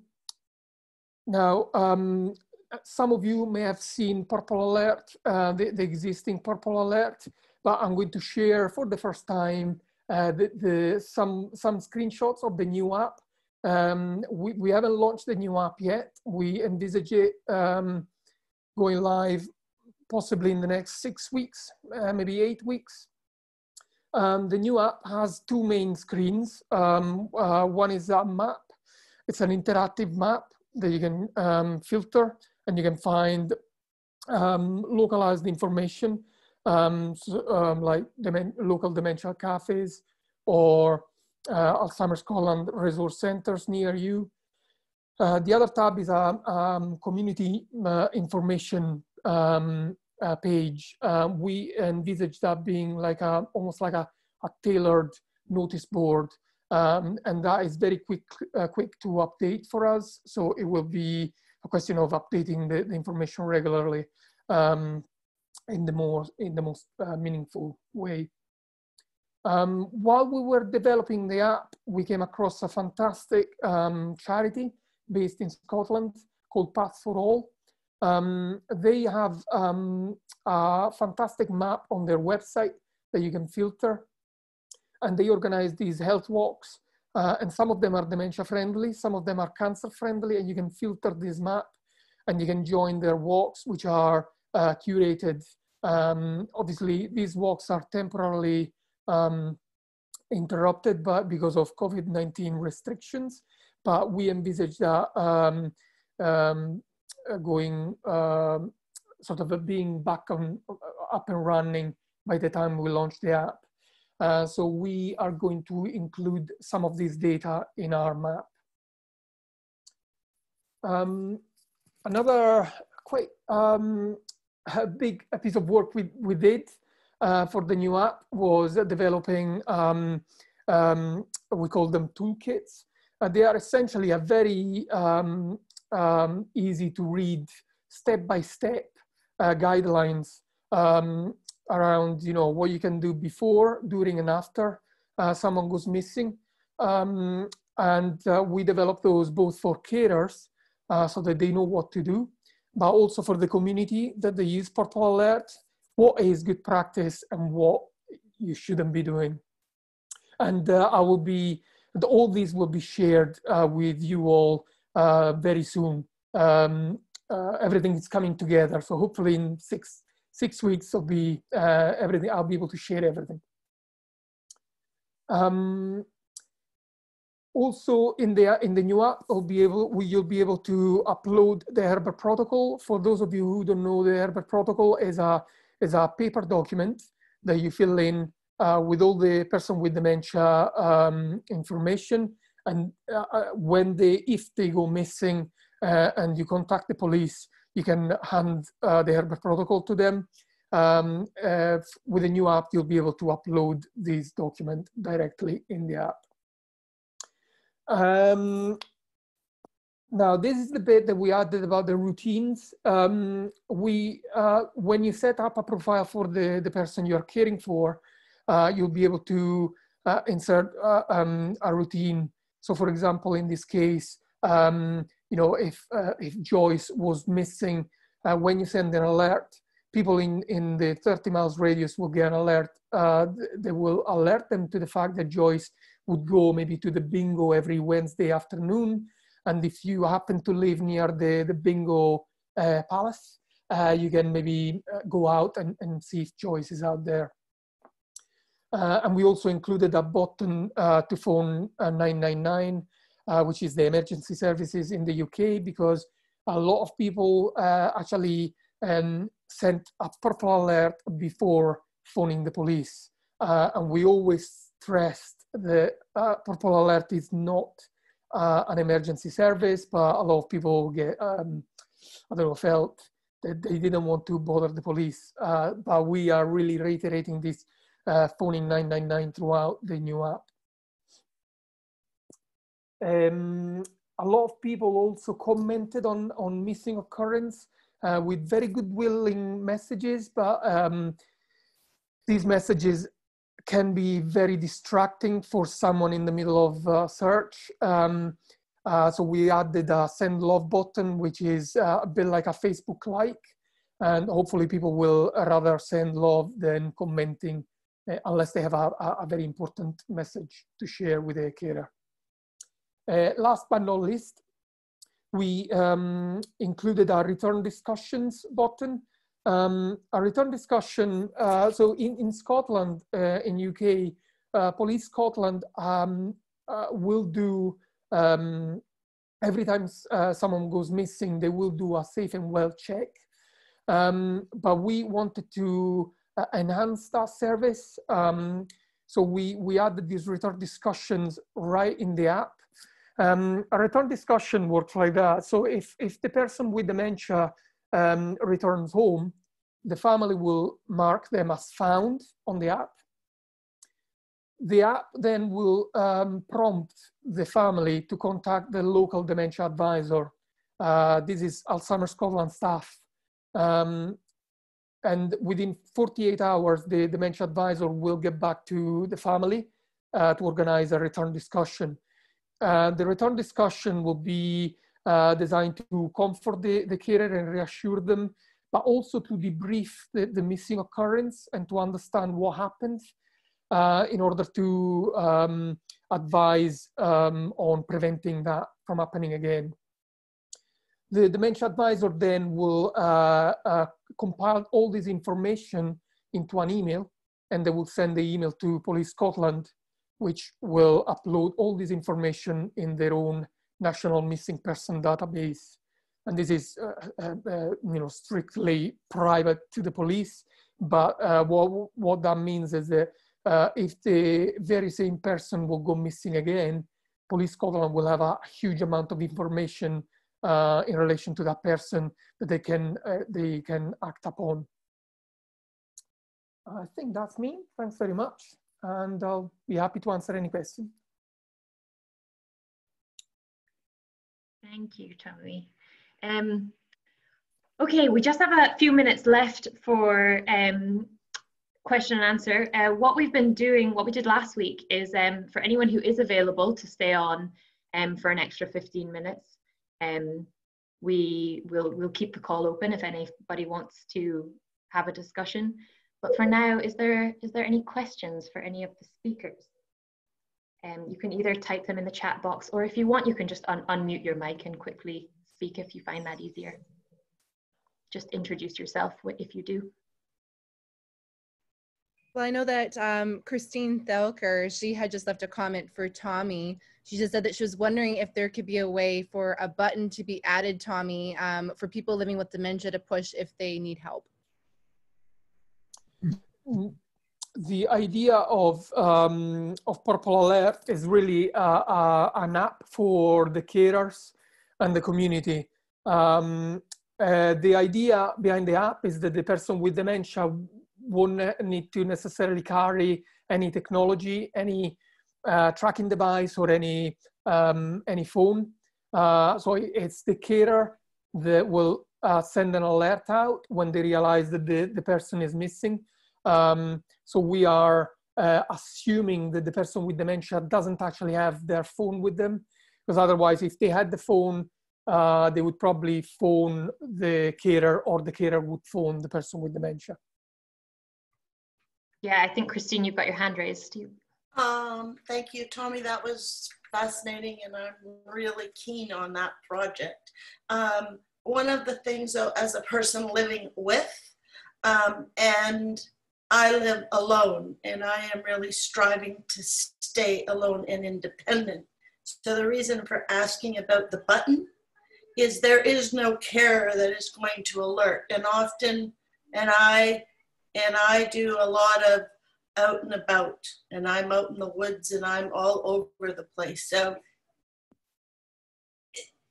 now, um, some of you may have seen Purple Alert, uh, the, the, existing Purple Alert, but I'm going to share for the first time uh, the, the, some, some screenshots of the new app Um, we, we haven't launched the new app yet. We envisage it um, going live possibly in the next six weeks, uh, maybe eight weeks. Um, the new app has two main screens. Um, uh, one is a map. It's an interactive map that you can um, filter and you can find um, localized information um, so, um, like local dementia cafes or uh, Alzheimer's Scotland resource centers near you. Uh, the other tab is a community uh, information uh, page. Um, we envisage that being like a, almost like a, a tailored notice board. Um, and that is very quick, uh, quick to update for us. So it will be a question of updating the, the information regularly um, in the more in the most uh, meaningful way. Um, while we were developing the app, we came across a fantastic um, charity based in Scotland called Paths for All. Um, they have um, a fantastic map on their website that you can filter. And they organize these health walks. Uh, and some of them are dementia friendly, some of them are cancer friendly, and you can filter this map and you can join their walks, which are uh, curated. Um, obviously, these walks are temporarily um, interrupted but because of COVID-19 restrictions, but we envisage that um, um, going um, sort of being back on up and running by the time we launch the app. Uh, so we are going to include some of this data in our map. Um, another quite um, big piece of work we, we did uh, for the new app was developing, um, um, we call them toolkits. Uh, they are essentially a very um, easy to read step-by-step uh, guidelines um, around you know what you can do before, during, and after uh, someone goes missing. Um, and uh, we develop those both for carers uh, so that they know what to do, but also for the community that they use Purple Alert, what is good practice and what you shouldn't be doing. And uh, I will be, all these will be shared uh, with you all uh, very soon. Um, uh, everything is coming together. So hopefully in six, six weeks will be uh, everything, I'll be able to share everything. Um, also in the in the new app will be able we, you'll be able to upload the Herbert protocol for those of you who don't know the Herbert protocol is a is a paper document that you fill in uh, with all the person with dementia um, information and uh, uh, when they if they go missing uh, and you contact the police you can hand uh, the Herbert protocol to them um, uh, with a new app you'll be able to upload this document directly in the app um, now, this is the bit that we added about the routines. Um, we, uh, when you set up a profile for the, the person you're caring for, you'll be able to uh, insert uh, um, a routine. So for example, in this case, um, you know, if, uh, if Joyce was missing, uh, when you send an alert, people in, in the 30 miles radius will get an alert. they will alert them to the fact that Joyce would go maybe to the bingo every Wednesday afternoon. And if you happen to live near the, the bingo uh, palace, uh, you can maybe uh, go out and, and see if Joyce is out there. Uh, and we also included a button uh, to phone uh, 999, which is the emergency services in the UK, because a lot of people actually um, sent a purple alert before phoning the police. and we always stressed the purple alert is not uh, an emergency service, but a lot of people get, um, I don't know, felt that they didn't want to bother the police. Uh, but we are really reiterating this uh, phoning 999 throughout the new app. Um, a lot of people also commented on, on missing occurrence uh, with very good willing messages, but um, these messages can be very distracting for someone in the middle of uh, search. Um, uh, so we added a send love button, which is uh, a bit like a Facebook like, and hopefully people will rather send love than commenting uh, unless they have a, a, very important message to share with their carer. Uh, last but not least, we um, included our return discussions button. Um, a return discussion, uh, so in, in Scotland, uh, in UK, uh, Police Scotland um, uh, will do, um, every time someone goes missing, they will do a safe and well check. Um, but we wanted to enhance that service. Um, so we, we added these return discussions right in the app. Um, a return discussion works like that. So if, if the person with dementia um, returns home, the family will mark them as found on the app. The app then will um, prompt the family to contact the local dementia advisor. Uh, this is Alzheimer's Scotland staff. Um, and within 48 hours, the dementia advisor will get back to the family uh, to organize a return discussion. Uh, the return discussion will be uh, designed to comfort the, the carer and reassure them, but also to debrief the, the missing occurrence and to understand what happened uh, in order to um, advise um, on preventing that from happening again. The dementia advisor then will uh, uh, compile all this information into an email and they will send the email to Police Scotland, which will upload all this information in their own national missing person database. And this is, uh, uh, uh you know, strictly private to the police. But uh, what, what that means is that if the very same person will go missing again, Police Scotland will have a huge amount of information uh, in relation to that person that they can uh, they can act upon. I think that's me. Thanks very much, and I'll be happy to answer any question. Thank you, Tommy. Um, okay, we just have a few minutes left for um, question and answer. Uh, what we've been doing, what we did last week is um, for anyone who is available to stay on um, for an extra 15 minutes, um, we will we'll keep the call open if anybody wants to have a discussion. But for now, is there is there any questions for any of the speakers? Um, you can either type them in the chat box, or if you want, you can just un unmute your mic and quickly speak if you find that easier. Just introduce yourself if you do. Well, I know that um, Christine Thelker, she had just left a comment for Tommy. She just said that she was wondering if there could be a way for a button to be added, Tommy, um, for people living with dementia to push if they need help. The idea of um, of Purple Alert is really uh, uh, an app for the carers and the community. Um, uh, the idea behind the app is that the person with dementia won't need to necessarily carry any technology, any uh, tracking device or any, um, any phone. Uh, so it's the carer that will uh, send an alert out when they realize that the, the person is missing. Um, so we are uh, assuming that the person with dementia doesn't actually have their phone with them, because otherwise if they had the phone, uh, they would probably phone the carer or the carer would phone the person with dementia. Yeah, I think Christine, you've got your hand raised. You. Um, thank you, Tommy. That was fascinating, and I'm really keen on that project. Um, one of the things, though, as a person living with, um, and I live alone, and I am really striving to stay alone and independent. So the reason for asking about the button is there is no care that is going to alert, and often, and I and I do a lot of out and about, and I'm out in the woods and I'm all over the place. So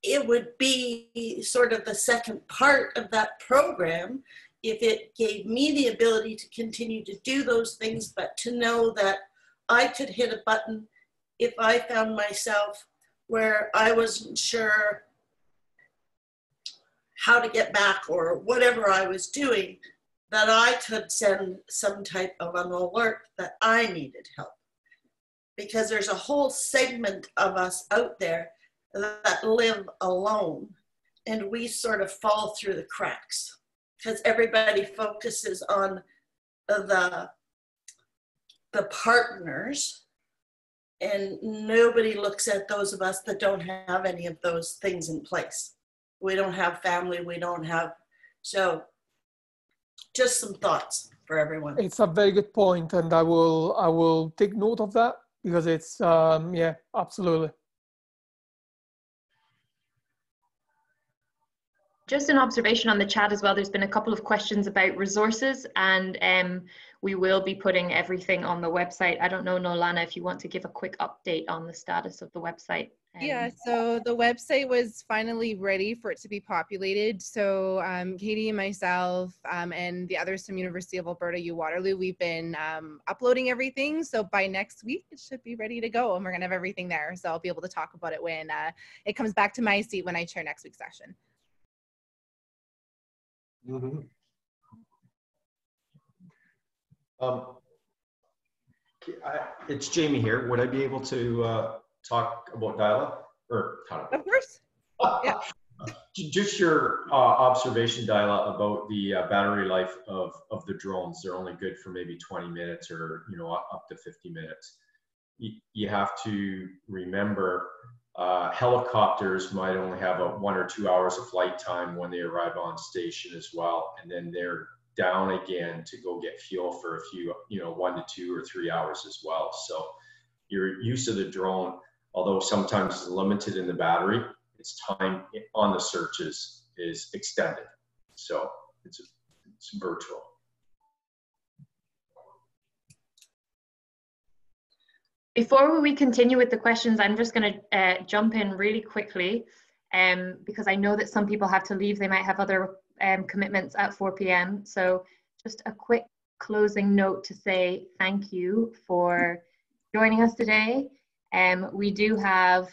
it would be sort of the second part of that program if it gave me the ability to continue to do those things, but to know that I could hit a button if I found myself where I wasn't sure how to get back or whatever I was doing, that I could send some type of an alert that I needed help. Because there's a whole segment of us out there that live alone and we sort of fall through the cracks because everybody focuses on the the partners and nobody looks at those of us that don't have any of those things in place. We don't have family, we don't have, so just some thoughts for everyone. It's a very good point, and I will I will take note of that because it's um, yeah, absolutely. Just an observation on the chat as well. There's been a couple of questions about resources, and um, we will be putting everything on the website. I don't know, Noelannah, if you want to give a quick update on the status of the website. Um, yeah, so the website was finally ready for it to be populated. So um, Katie and myself um, and the others from University of Alberta U Waterloo, we've been um, uploading everything. So by next week, it should be ready to go, and we're gonna have everything there. So I'll be able to talk about it when uh, it comes back to my seat when I chair next week's session. Mm -hmm. um, I, it's Jamie here. Would I be able to uh, talk about dial-up or Of course. yeah. Just your uh, observation, Dalia, about the uh, battery life of, of the drones. They're only good for maybe 20 minutes or you know up to 50 minutes. You, you have to remember uh, helicopters might only have a one or two hours of flight time when they arrive on station as well, and then they're down again to go get fuel for a few, you know, one to two or three hours as well. So your use of the drone, although sometimes it's limited in the battery, its time on the searches is extended. So it's, it's virtual. Before we continue with the questions, I'm just going to uh, jump in really quickly um, because I know that some people have to leave. They might have other um, commitments at 4 p.m. So just a quick closing note to say thank you for joining us today. Um, we do have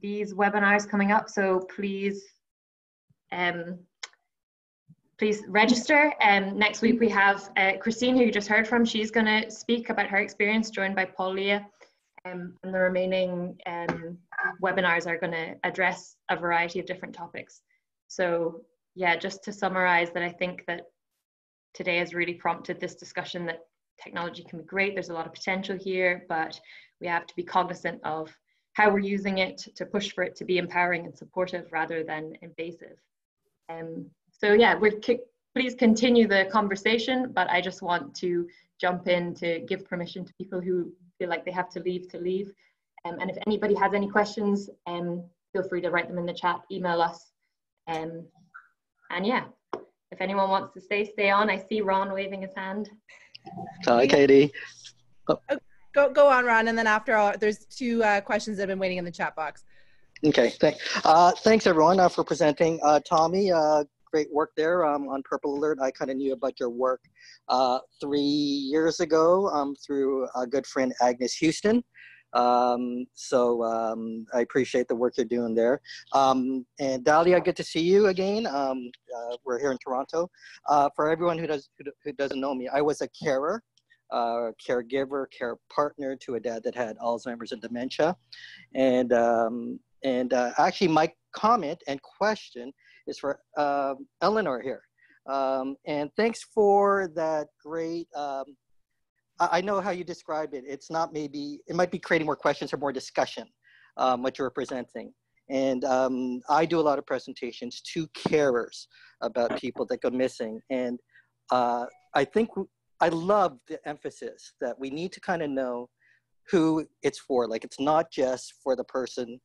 these webinars coming up, so please um, please register. Um, next week we have uh, Christine, who you just heard from. She's going to speak about her experience, joined by Paul Leah. Um, and the remaining um, webinars are going to address a variety of different topics. So yeah, just to summarize that I think that today has really prompted this discussion that technology can be great. There's a lot of potential here, but we have to be cognizant of how we're using it to push for it to be empowering and supportive rather than invasive. Um, so yeah, we're please continue the conversation, but I just want to jump in to give permission to people who feel like they have to leave to leave. Um, and if anybody has any questions, um, feel free to write them in the chat, email us. Um, and yeah, if anyone wants to stay, stay on. I see Ron waving his hand. Hi, Katie. Oh. Go, go on, Ron, and then after all, there's two uh, questions that have been waiting in the chat box. Okay, thank, uh, thanks everyone uh, for presenting. Uh, Tommy, uh, great work there um, on Purple Alert. I kind of knew about your work uh, three years ago um, through a good friend, Agnes Houston. Um, so um, I appreciate the work you're doing there. Um, and Dalia, good to see you again. Um, uh, we're here in Toronto. Uh, for everyone who, does, who, who, doesn't know me, I was a carer, uh, caregiver, care partner to a dad that had Alzheimer's and dementia. And, um, and uh, actually my comment and question is for um, Eleanor here. And thanks for that great I know how you describe it. It's not maybe, it might be creating more questions or more discussion, um, what you're presenting. And um, I do a lot of presentations to carers about people that go missing. And uh, I think I love the emphasis that we need to kind of know who it's for. Like it's not just for the person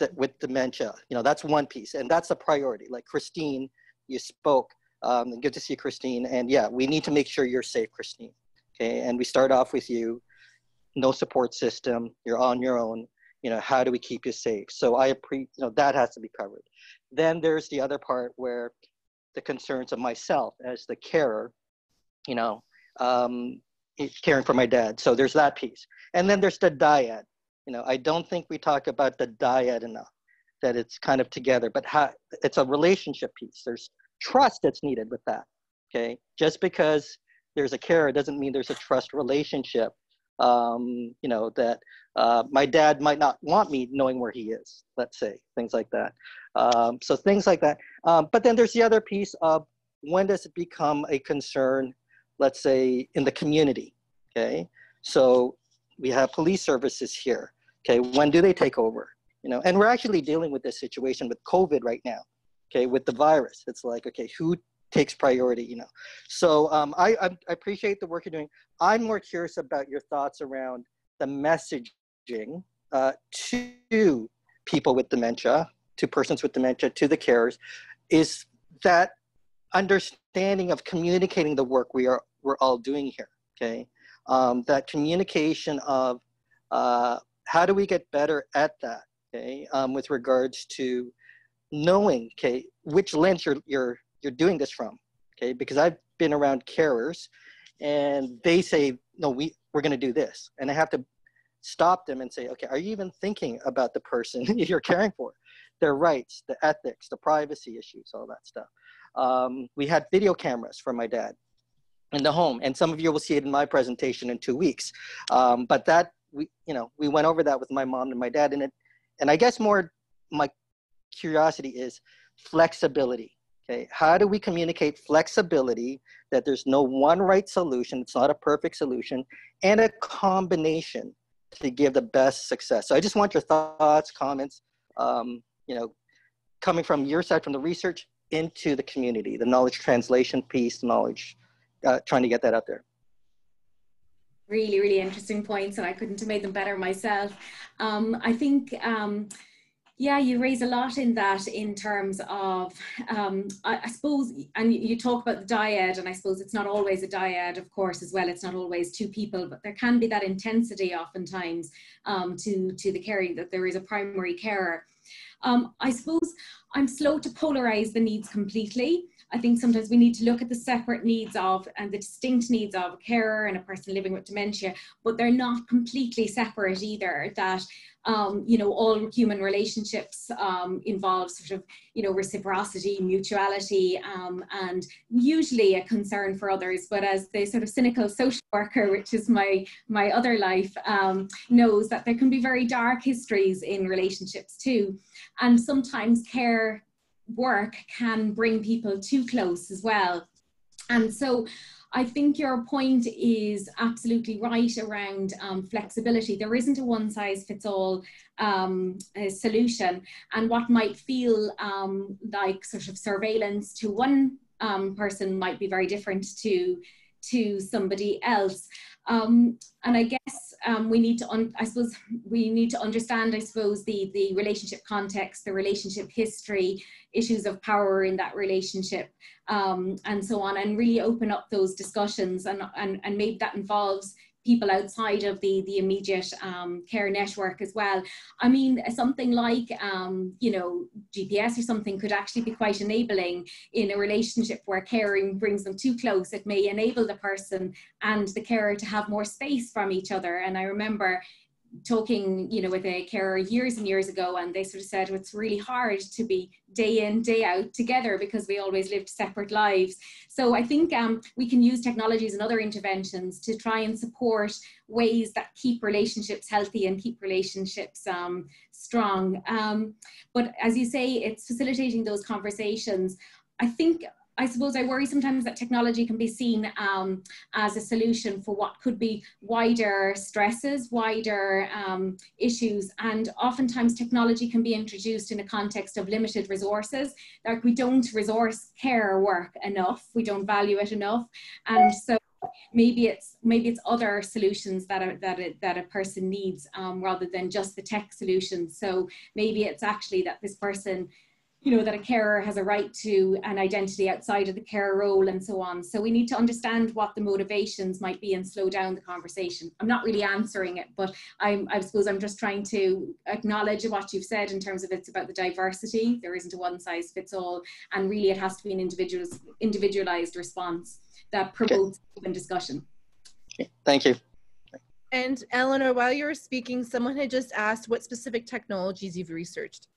that with dementia. You know, that's one piece, and that's a priority. Like Christine, you spoke. Um, good to see Christine. And yeah, we need to make sure you're safe, Christine okay? And we start off with you. No support system. You're on your own. You know how do we keep you safe? So i appreciate you know that has to be covered. Then there's the other part where the concerns of myself as the carer you know um, caring for my dad. So there's that piece. And then there's the dyad you know i don't think we talk about the dyad enough that it's kind of together but how it's a relationship piece. There's trust that's needed with that okay? Just because there's a care, it doesn't mean there's a trust relationship. Um, you know, that uh, my dad might not want me knowing where he is, let's say, things like that. Um, so things like that. Um, but then there's the other piece of when does it become a concern, let's say, in the community, okay? So we have police services here. Okay, when do they take over? You know, and we're actually dealing with this situation with COVID right now. Okay, with the virus, it's like okay, who takes priority? You know, so um, I, I appreciate the work you're doing. I'm more curious about your thoughts around the messaging uh, to people with dementia, to persons with dementia, to the carers, is that understanding of communicating the work we are we're all doing here. Okay, um, that communication of uh, how do we get better at that? Okay, um, with regards to knowing okay which lens you're you're you're doing this from. Okay, because I've been around carers, and they say no, we we're going to do this, and I have to stop them and say, okay, are you even thinking about the person you're caring for? Their rights, the ethics, the privacy issues, all that stuff. Um, we had video cameras for my dad in the home, and some of you will see it in my presentation in two weeks. Um, but that we, you know, we went over that with my mom and my dad, and it, and I guess more my curiosity is flexibility. Okay, how do we communicate flexibility that there's no one right solution, it's not a perfect solution, and a combination to give the best success. So I just want your thoughts, comments, um, you know, coming from your side, from the research into the community, the knowledge translation piece, knowledge, uh, trying to get that out there. Really, really interesting points, and I couldn't have made them better myself. Um, I think um, yeah, you raise a lot in that in terms of, um, I, I, suppose, and you talk about the dyad, and I suppose it's not always a dyad, of course, as well. It's not always two people, but there can be that intensity oftentimes um, to, to the caring that there is a primary carer. Um, I suppose I'm slow to polarize the needs completely. I think sometimes we need to look at the separate needs of and the distinct needs of a carer and a person living with dementia, but they're not completely separate either. That um, you know, all human relationships um, involve sort of, you know, reciprocity, mutuality, um, and usually a concern for others. But as the sort of cynical social worker, which is my my other life, um, knows that there can be very dark histories in relationships too, and sometimes care work can bring people too close as well. And so I think your point is absolutely right around um, flexibility. There isn't a one size fits all um, solution, and what might feel um, like sort of surveillance to one um, person might be very different to to somebody else. Um, and I guess um, we need to, I suppose, we need to understand, I suppose, the the relationship context, the relationship history, issues of power in that relationship, um, and so on, and really open up those discussions, and and and maybe that involves people outside of the, the immediate um, care network as well. I mean, something like, um, you know, GPS or something could actually be quite enabling in a relationship where caring brings them too close. It may enable the person and the carer to have more space from each other. And I remember talking, you know, with a carer years and years ago, and they sort of said it's really hard to be day in, day out together because we always lived separate lives. So I think um, we can use technologies and other interventions to try and support ways that keep relationships healthy and keep relationships um, strong. Um, but as you say, it's facilitating those conversations. I think I suppose I worry sometimes that technology can be seen um, as a solution for what could be wider stresses, wider um, issues, and oftentimes technology can be introduced in a context of limited resources. Like we don't resource care work enough, we don't value it enough, and so maybe it's maybe it's other solutions that are that a, that a person needs um, rather than just the tech solutions. So maybe it's actually that this person you know, that a carer has a right to an identity outside of the carer role and so on. So we need to understand what the motivations might be and slow down the conversation. I'm not really answering it, but I'm, I suppose I'm just trying to acknowledge what you've said in terms of it's about the diversity. There isn't a one size fits all, and really it has to be an individual's individualized response that promotes okay. open discussion. Okay. Thank you. And Eleanor, while you were speaking, someone had just asked what specific technologies you've researched.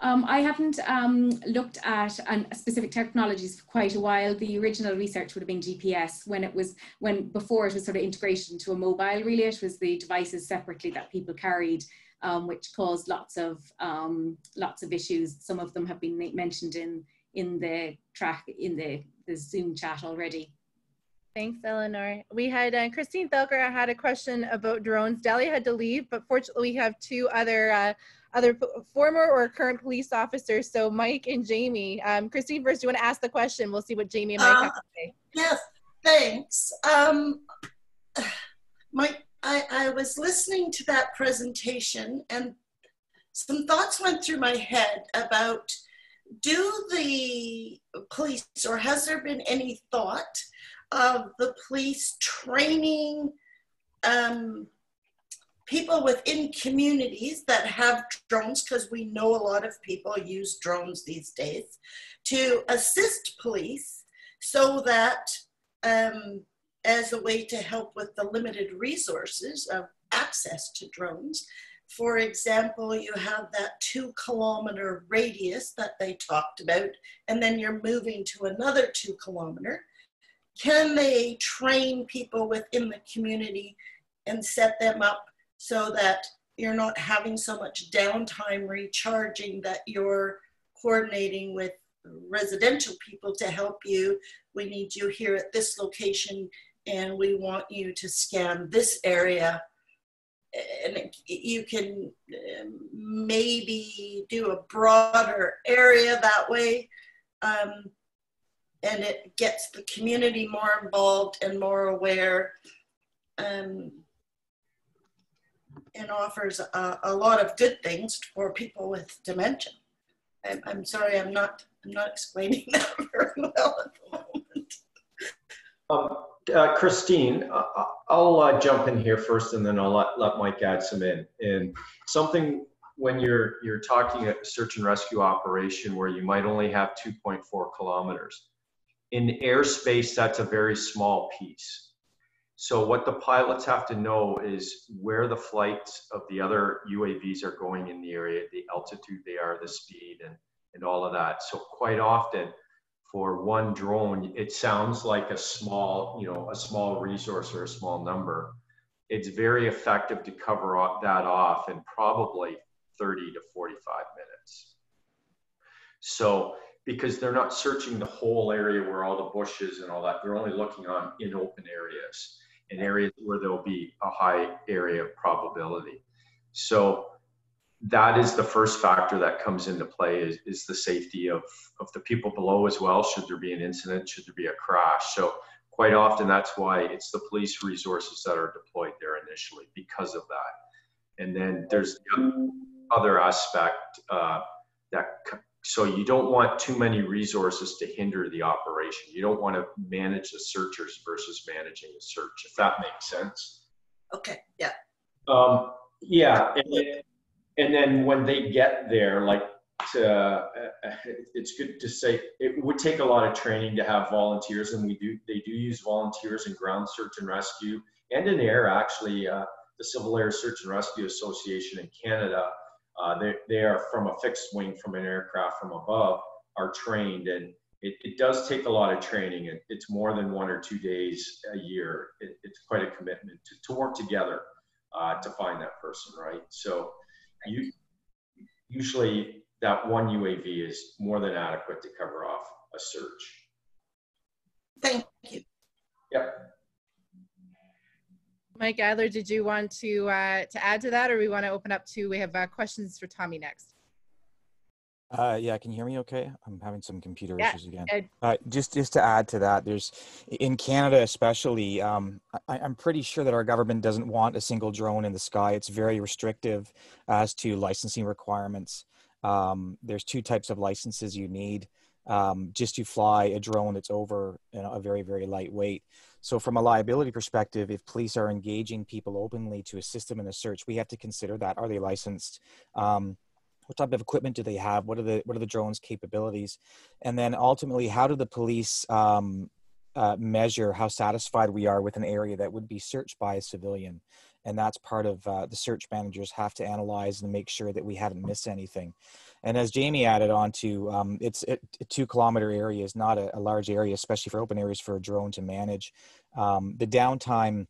Um, I haven't um, looked at specific technologies for quite a while. The original research would have been GPS when it was when before it was sort of integrated into a mobile. Really, it was the devices separately that people carried, um, which caused lots of um, lots of issues. Some of them have been mentioned in in the track in the the Zoom chat already. Thanks, Eleanor. We had uh, Christine Thelker had a question about drones. Dalia had to leave, but fortunately we have two other uh, other former or current police officers. So Mike and Jamie. Um, Christine, first, do you want to ask the question? We'll see what Jamie and Mike uh, have to say. Yes, thanks. Um, Mike, I, I was listening to that presentation and some thoughts went through my head about do the police or has there been any thought of the police training um, people within communities that have drones, because we know a lot of people use drones these days, to assist police so that um, as a way to help with the limited resources of access to drones. For example, you have that two kilometer radius that they talked about, and then you're moving to another two kilometer. Can they train people within the community and set them up so that you're not having so much downtime recharging that you're coordinating with residential people to help you. We need you here at this location and we want you to scan this area. And you can um, maybe do a broader area that way. Um, and it gets the community more involved and more aware. Um, and offers a, a, lot of good things for people with dementia. I'm, I'm sorry, I'm not, I'm not explaining that very well at the moment. Um, uh, Christine, uh, I'll uh, jump in here first and then I'll let, let Mike add some in. And something when you're, you're talking a search and rescue operation where you might only have 2.4 kilometers. In airspace, that's a very small piece. So what the pilots have to know is where the flights of the other UAVs are going in the area, the altitude they are, the speed, and, and all of that. So quite often for one drone, it sounds like a small, you know, a small resource or a small number. It's very effective to cover that off in probably 30 to 45 minutes. So because they're not searching the whole area where all the bushes and all that, they're only looking on in open areas in areas where there'll be a high area of probability. So that is the first factor that comes into play is, is the safety of, of the people below as well. Should there be an incident, should there be a crash? So quite often that's why it's the police resources that are deployed there initially because of that. And then there's the other aspect uh, that so you don't want too many resources to hinder the operation. You don't want to manage the searchers versus managing the search, if that makes sense. Okay, yeah. Um, yeah, and then, and then when they get there, like to, uh, it's good to say it would take a lot of training to have volunteers, and we do. They do use volunteers in ground search and rescue, and in air. Actually, uh, the Civil Air Search and Rescue Association in Canada uh, they, they are from a fixed wing from an aircraft from above are trained and it, it does take a lot of training. And it's more than one or two days a year. It, it's quite a commitment to, to work together uh, to find that person right? So you usually that one uav is more than adequate to cover off a search. Thank you. Yep Mike Adler, did you want to uh, to add to that, or we want to open up to? We have uh, questions for Tommy next. Uh, yeah, can you hear me okay? I'm having some computer yeah, issues again. Uh, just just to add to that, there's in Canada especially, um, I, am pretty sure that our government doesn't want a single drone in the sky. It's very restrictive as to licensing requirements. Um, there's two types of licenses you need um, just to fly a drone that's over you know, a very very lightweight. So, from a liability perspective, if police are engaging people openly to assist them in a search, we have to consider that. Are they licensed? Um, what type of equipment do they have? What are the what are the drones' capabilities? And then ultimately, how do the police um, uh, measure how satisfied we are with an area that would be searched by a civilian? And that's part of uh, the search managers have to analyze and make sure that we haven't missed anything. And as Jamie added on to, um, it's it, a two kilometer area is not a, a, large area, especially for open areas for a drone to manage. Um, the downtime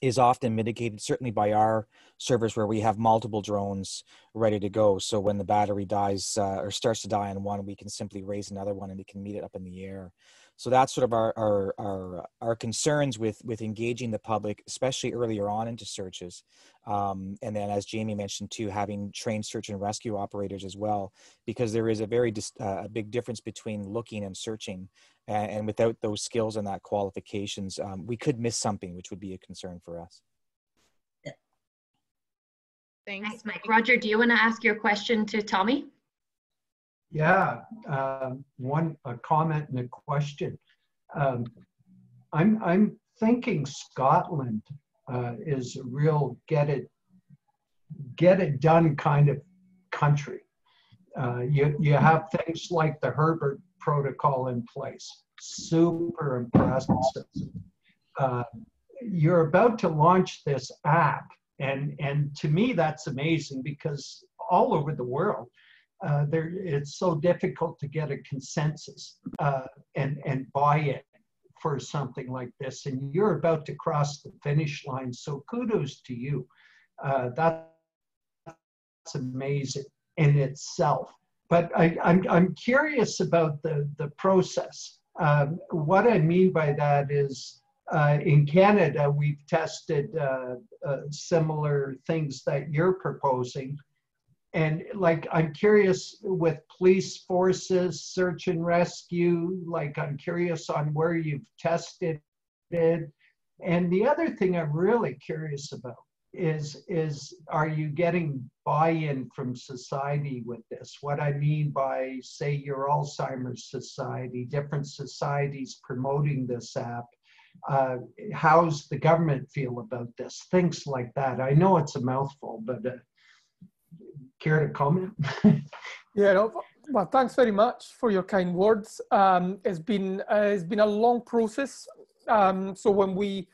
is often mitigated, certainly by our servers where we have multiple drones ready to go. So when the battery dies uh, or starts to die on one, we can simply raise another one and it can meet it up in the air. So that's sort of our our our, our concerns with with engaging the public, especially earlier on into searches, um, and then as Jamie mentioned too, having trained search and rescue operators as well, because there is a very uh, a big difference between looking and searching, and, and without those skills and that qualifications, um, we could miss something, which would be a concern for us. Thanks. Thanks, Mike. Roger, do you want to ask your question to Tommy? Yeah, uh, one a comment and a question. Um, I'm I'm thinking Scotland uh, is a real get it get it done kind of country. Uh, you you have things like the Herbert protocol in place, super impressive. Uh, you're about to launch this app and, and to me, that's amazing because all over the world, uh, there, it's so difficult to get a consensus uh, and, and buy it for something like this. And you're about to cross the finish line. So kudos to you. Uh, that's amazing in itself. But I, I'm, I'm curious about the, the process. Um, what I mean by that is uh, in Canada, we've tested uh, uh, similar things that you're proposing. And like, I'm curious with police forces, search and rescue, like, I'm curious on where you've tested it. And the other thing I'm really curious about is, is are you getting buy-in from society with this? What I mean by, say, your Alzheimer's Society, different societies promoting this app uh, how's the government feel about this? Things like that. I know it's a mouthful, but uh, care to comment? yeah, no, well, thanks very much for your kind words. Um, it's been uh, it's been a long process. Um, so when we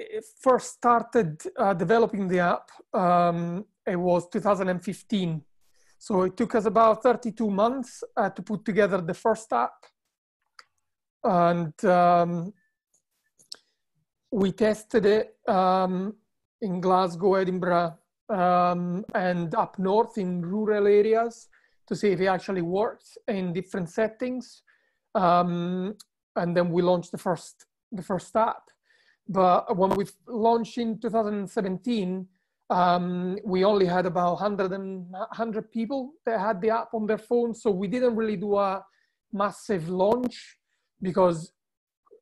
eh, first started uh, developing the app, um, it was 2015. So it took us about 32 months uh, to put together the first app. And um, we tested it um, in Glasgow, Edinburgh, um, and up north in rural areas to see if it actually works in different settings. Um, and then we launched the first the first app. But when we launched in 2017, um, we only had about 100, and, 100 people that had the app on their phone. So we didn't really do a massive launch because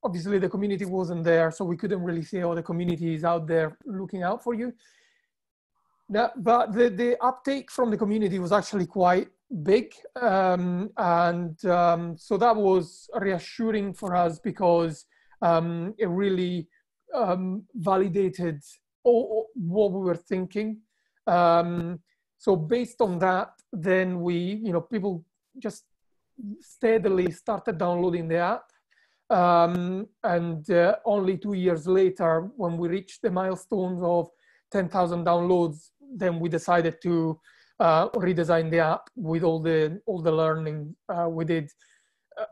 obviously the community wasn't there, so we couldn't really see how the community is out there looking out for you. But the, the uptake from the community was actually quite big. Um, and um, so that was reassuring for us because um, it really um, validated all, what we were thinking. Um, so based on that, then we, you know, people just steadily started downloading the app. Um, and uh, only two years later, when we reached the milestones of 10,000 downloads, then we decided to uh, redesign the app with all the all the learning uh, we did.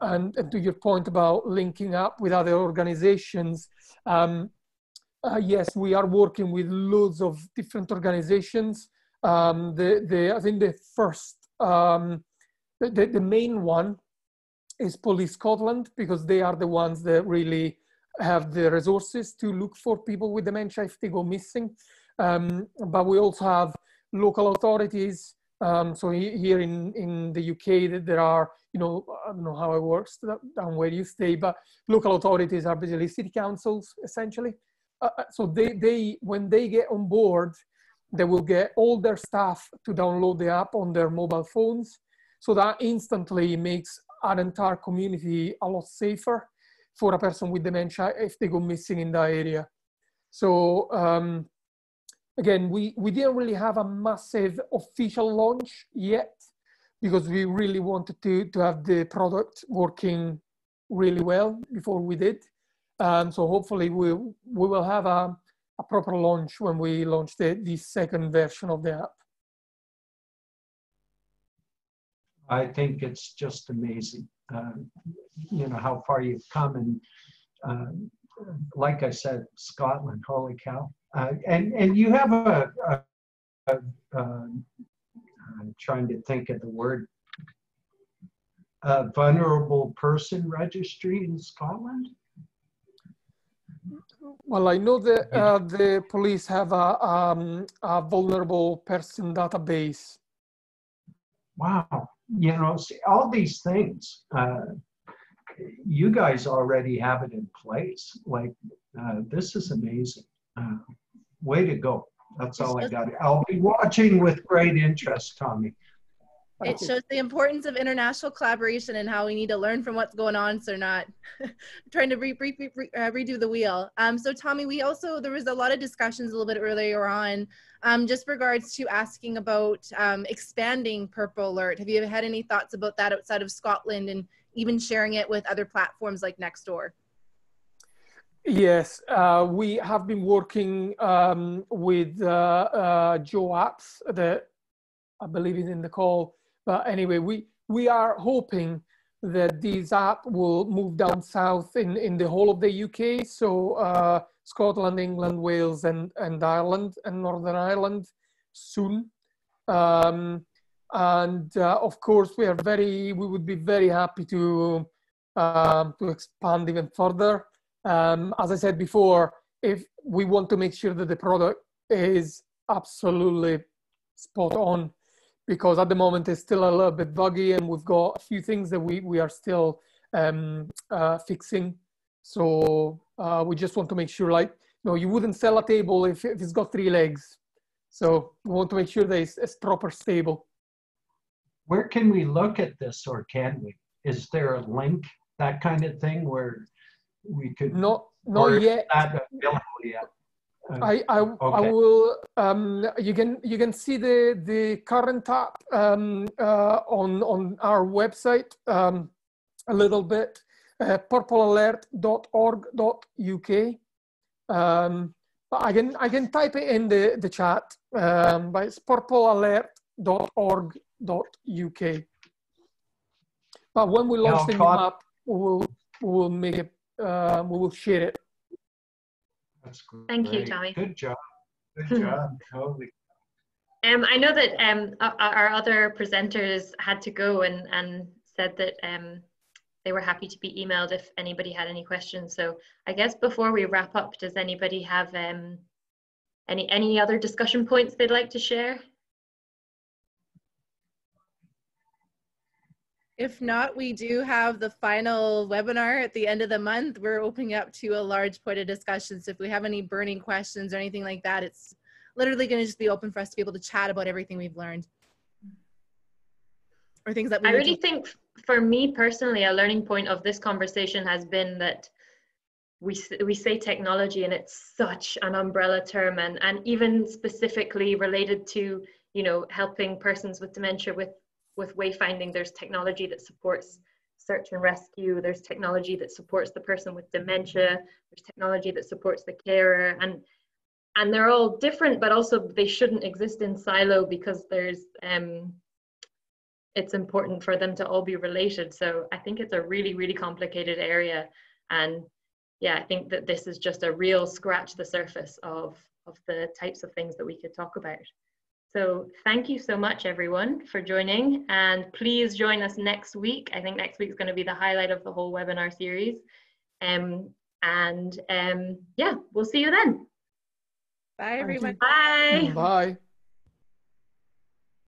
And, and, to your point about linking up with other organizations, um, uh, yes, we are working with loads of different organizations. Um, the, the, I think the first, um, the, the main one is Police Scotland because they are the ones that really have the resources to look for people with dementia if they go missing. Um, but we also have local authorities. Um, so here in, in the UK, there are, you know, I don't know how it works down where you stay, but local authorities are basically city councils, essentially. Uh, uh, so they, they, when they get on board, they will get all their staff to download the app on their mobile phones. So that instantly makes an entire community a lot safer for a person with dementia if they go missing in that area. So um, again, we, we didn't really have a massive official launch yet because we really wanted to, to have the product working really well before we did. Um, so hopefully we, we will have a, a proper launch when we launch the, the second version of the app. I think it's just amazing, uh, you know, how far you've come. And uh, like I said, Scotland, holy cow. Uh, and, and you have a, a, a, a, I'm trying to think of the word. a vulnerable person registry in Scotland? Well, I know that uh, the police have a, um, a vulnerable person database. Wow, you know, see, all these things, uh, you guys already have it in place. Like, uh, this is amazing. Uh, way to go. That's all I got. I'll be watching with great interest, Tommy. It shows the importance of international collaboration and how we need to learn from what's going on so not trying to re, re, re, uh, redo the wheel. Um, so Tommy, we also, there was a lot of discussions a little bit earlier on um, just regards to asking about um, expanding Purple Alert. Have you had any thoughts about that outside of Scotland and even sharing it with other platforms like Nextdoor? Yes, uh, we have been working um, with uh, uh, Joe Apps that I believe is in the call. But anyway, we, we are hoping that this app will move down south in, in the whole of the UK. So uh, Scotland, England, Wales, and, and Ireland and Northern Ireland soon. Um, and uh, of course, we are very, we would be very happy to, um, to expand even further. Um, as I said before, if we want to make sure that the product is absolutely spot on, because at the moment it's still a little bit buggy and we've got a few things that we, we are still um, uh, fixing. So uh, we just want to make sure like, know, you wouldn't sell a table if, if it's got three legs. So we want to make sure that it's, it's proper stable. Where can we look at this or can we? Is there a link, that kind of thing where we could? Not, not yet. Yet. I I, okay. I will. Um, you can you can see the the current app um, uh, on on our website um, a little bit. Uh, purplealert.org.uk. Um, but I can I can type it in the the chat. Um, but it's purplealert.org.uk. But when we launch the new app, we will we will make it. Uh, we will share it that's great. Thank you, Tommy. Good job. Good job. totally. Um, I know that um, our other presenters had to go and, and said that um, they were happy to be emailed if anybody had any questions. So I guess before we wrap up, does anybody have um, any, any other discussion points they'd like to share? If not, we do have the final webinar at the end of the month. We're opening up to a large point of discussion. So if we have any burning questions or anything like that, it's literally going to just be open for us to be able to chat about everything we've learned. Or things that we I really think for me personally, a learning point of this conversation has been that we we say technology and it's such an umbrella term and and even specifically related to you know helping persons with dementia with with wayfinding, there's technology that supports search and rescue. There's technology that supports the person with dementia. There's technology that supports the carer, and and they're all different, but also they shouldn't exist in silo because there's um, it's important for them to all be related. So I think it's a really really complicated area, and yeah, I think that this is just a real scratch the surface of of the types of things that we could talk about. So thank you so much, everyone, for joining. And please join us next week. I think next week is going to be the highlight of the whole webinar series. Um, and um, yeah, we'll see you then. Bye, everyone. Bye. Bye.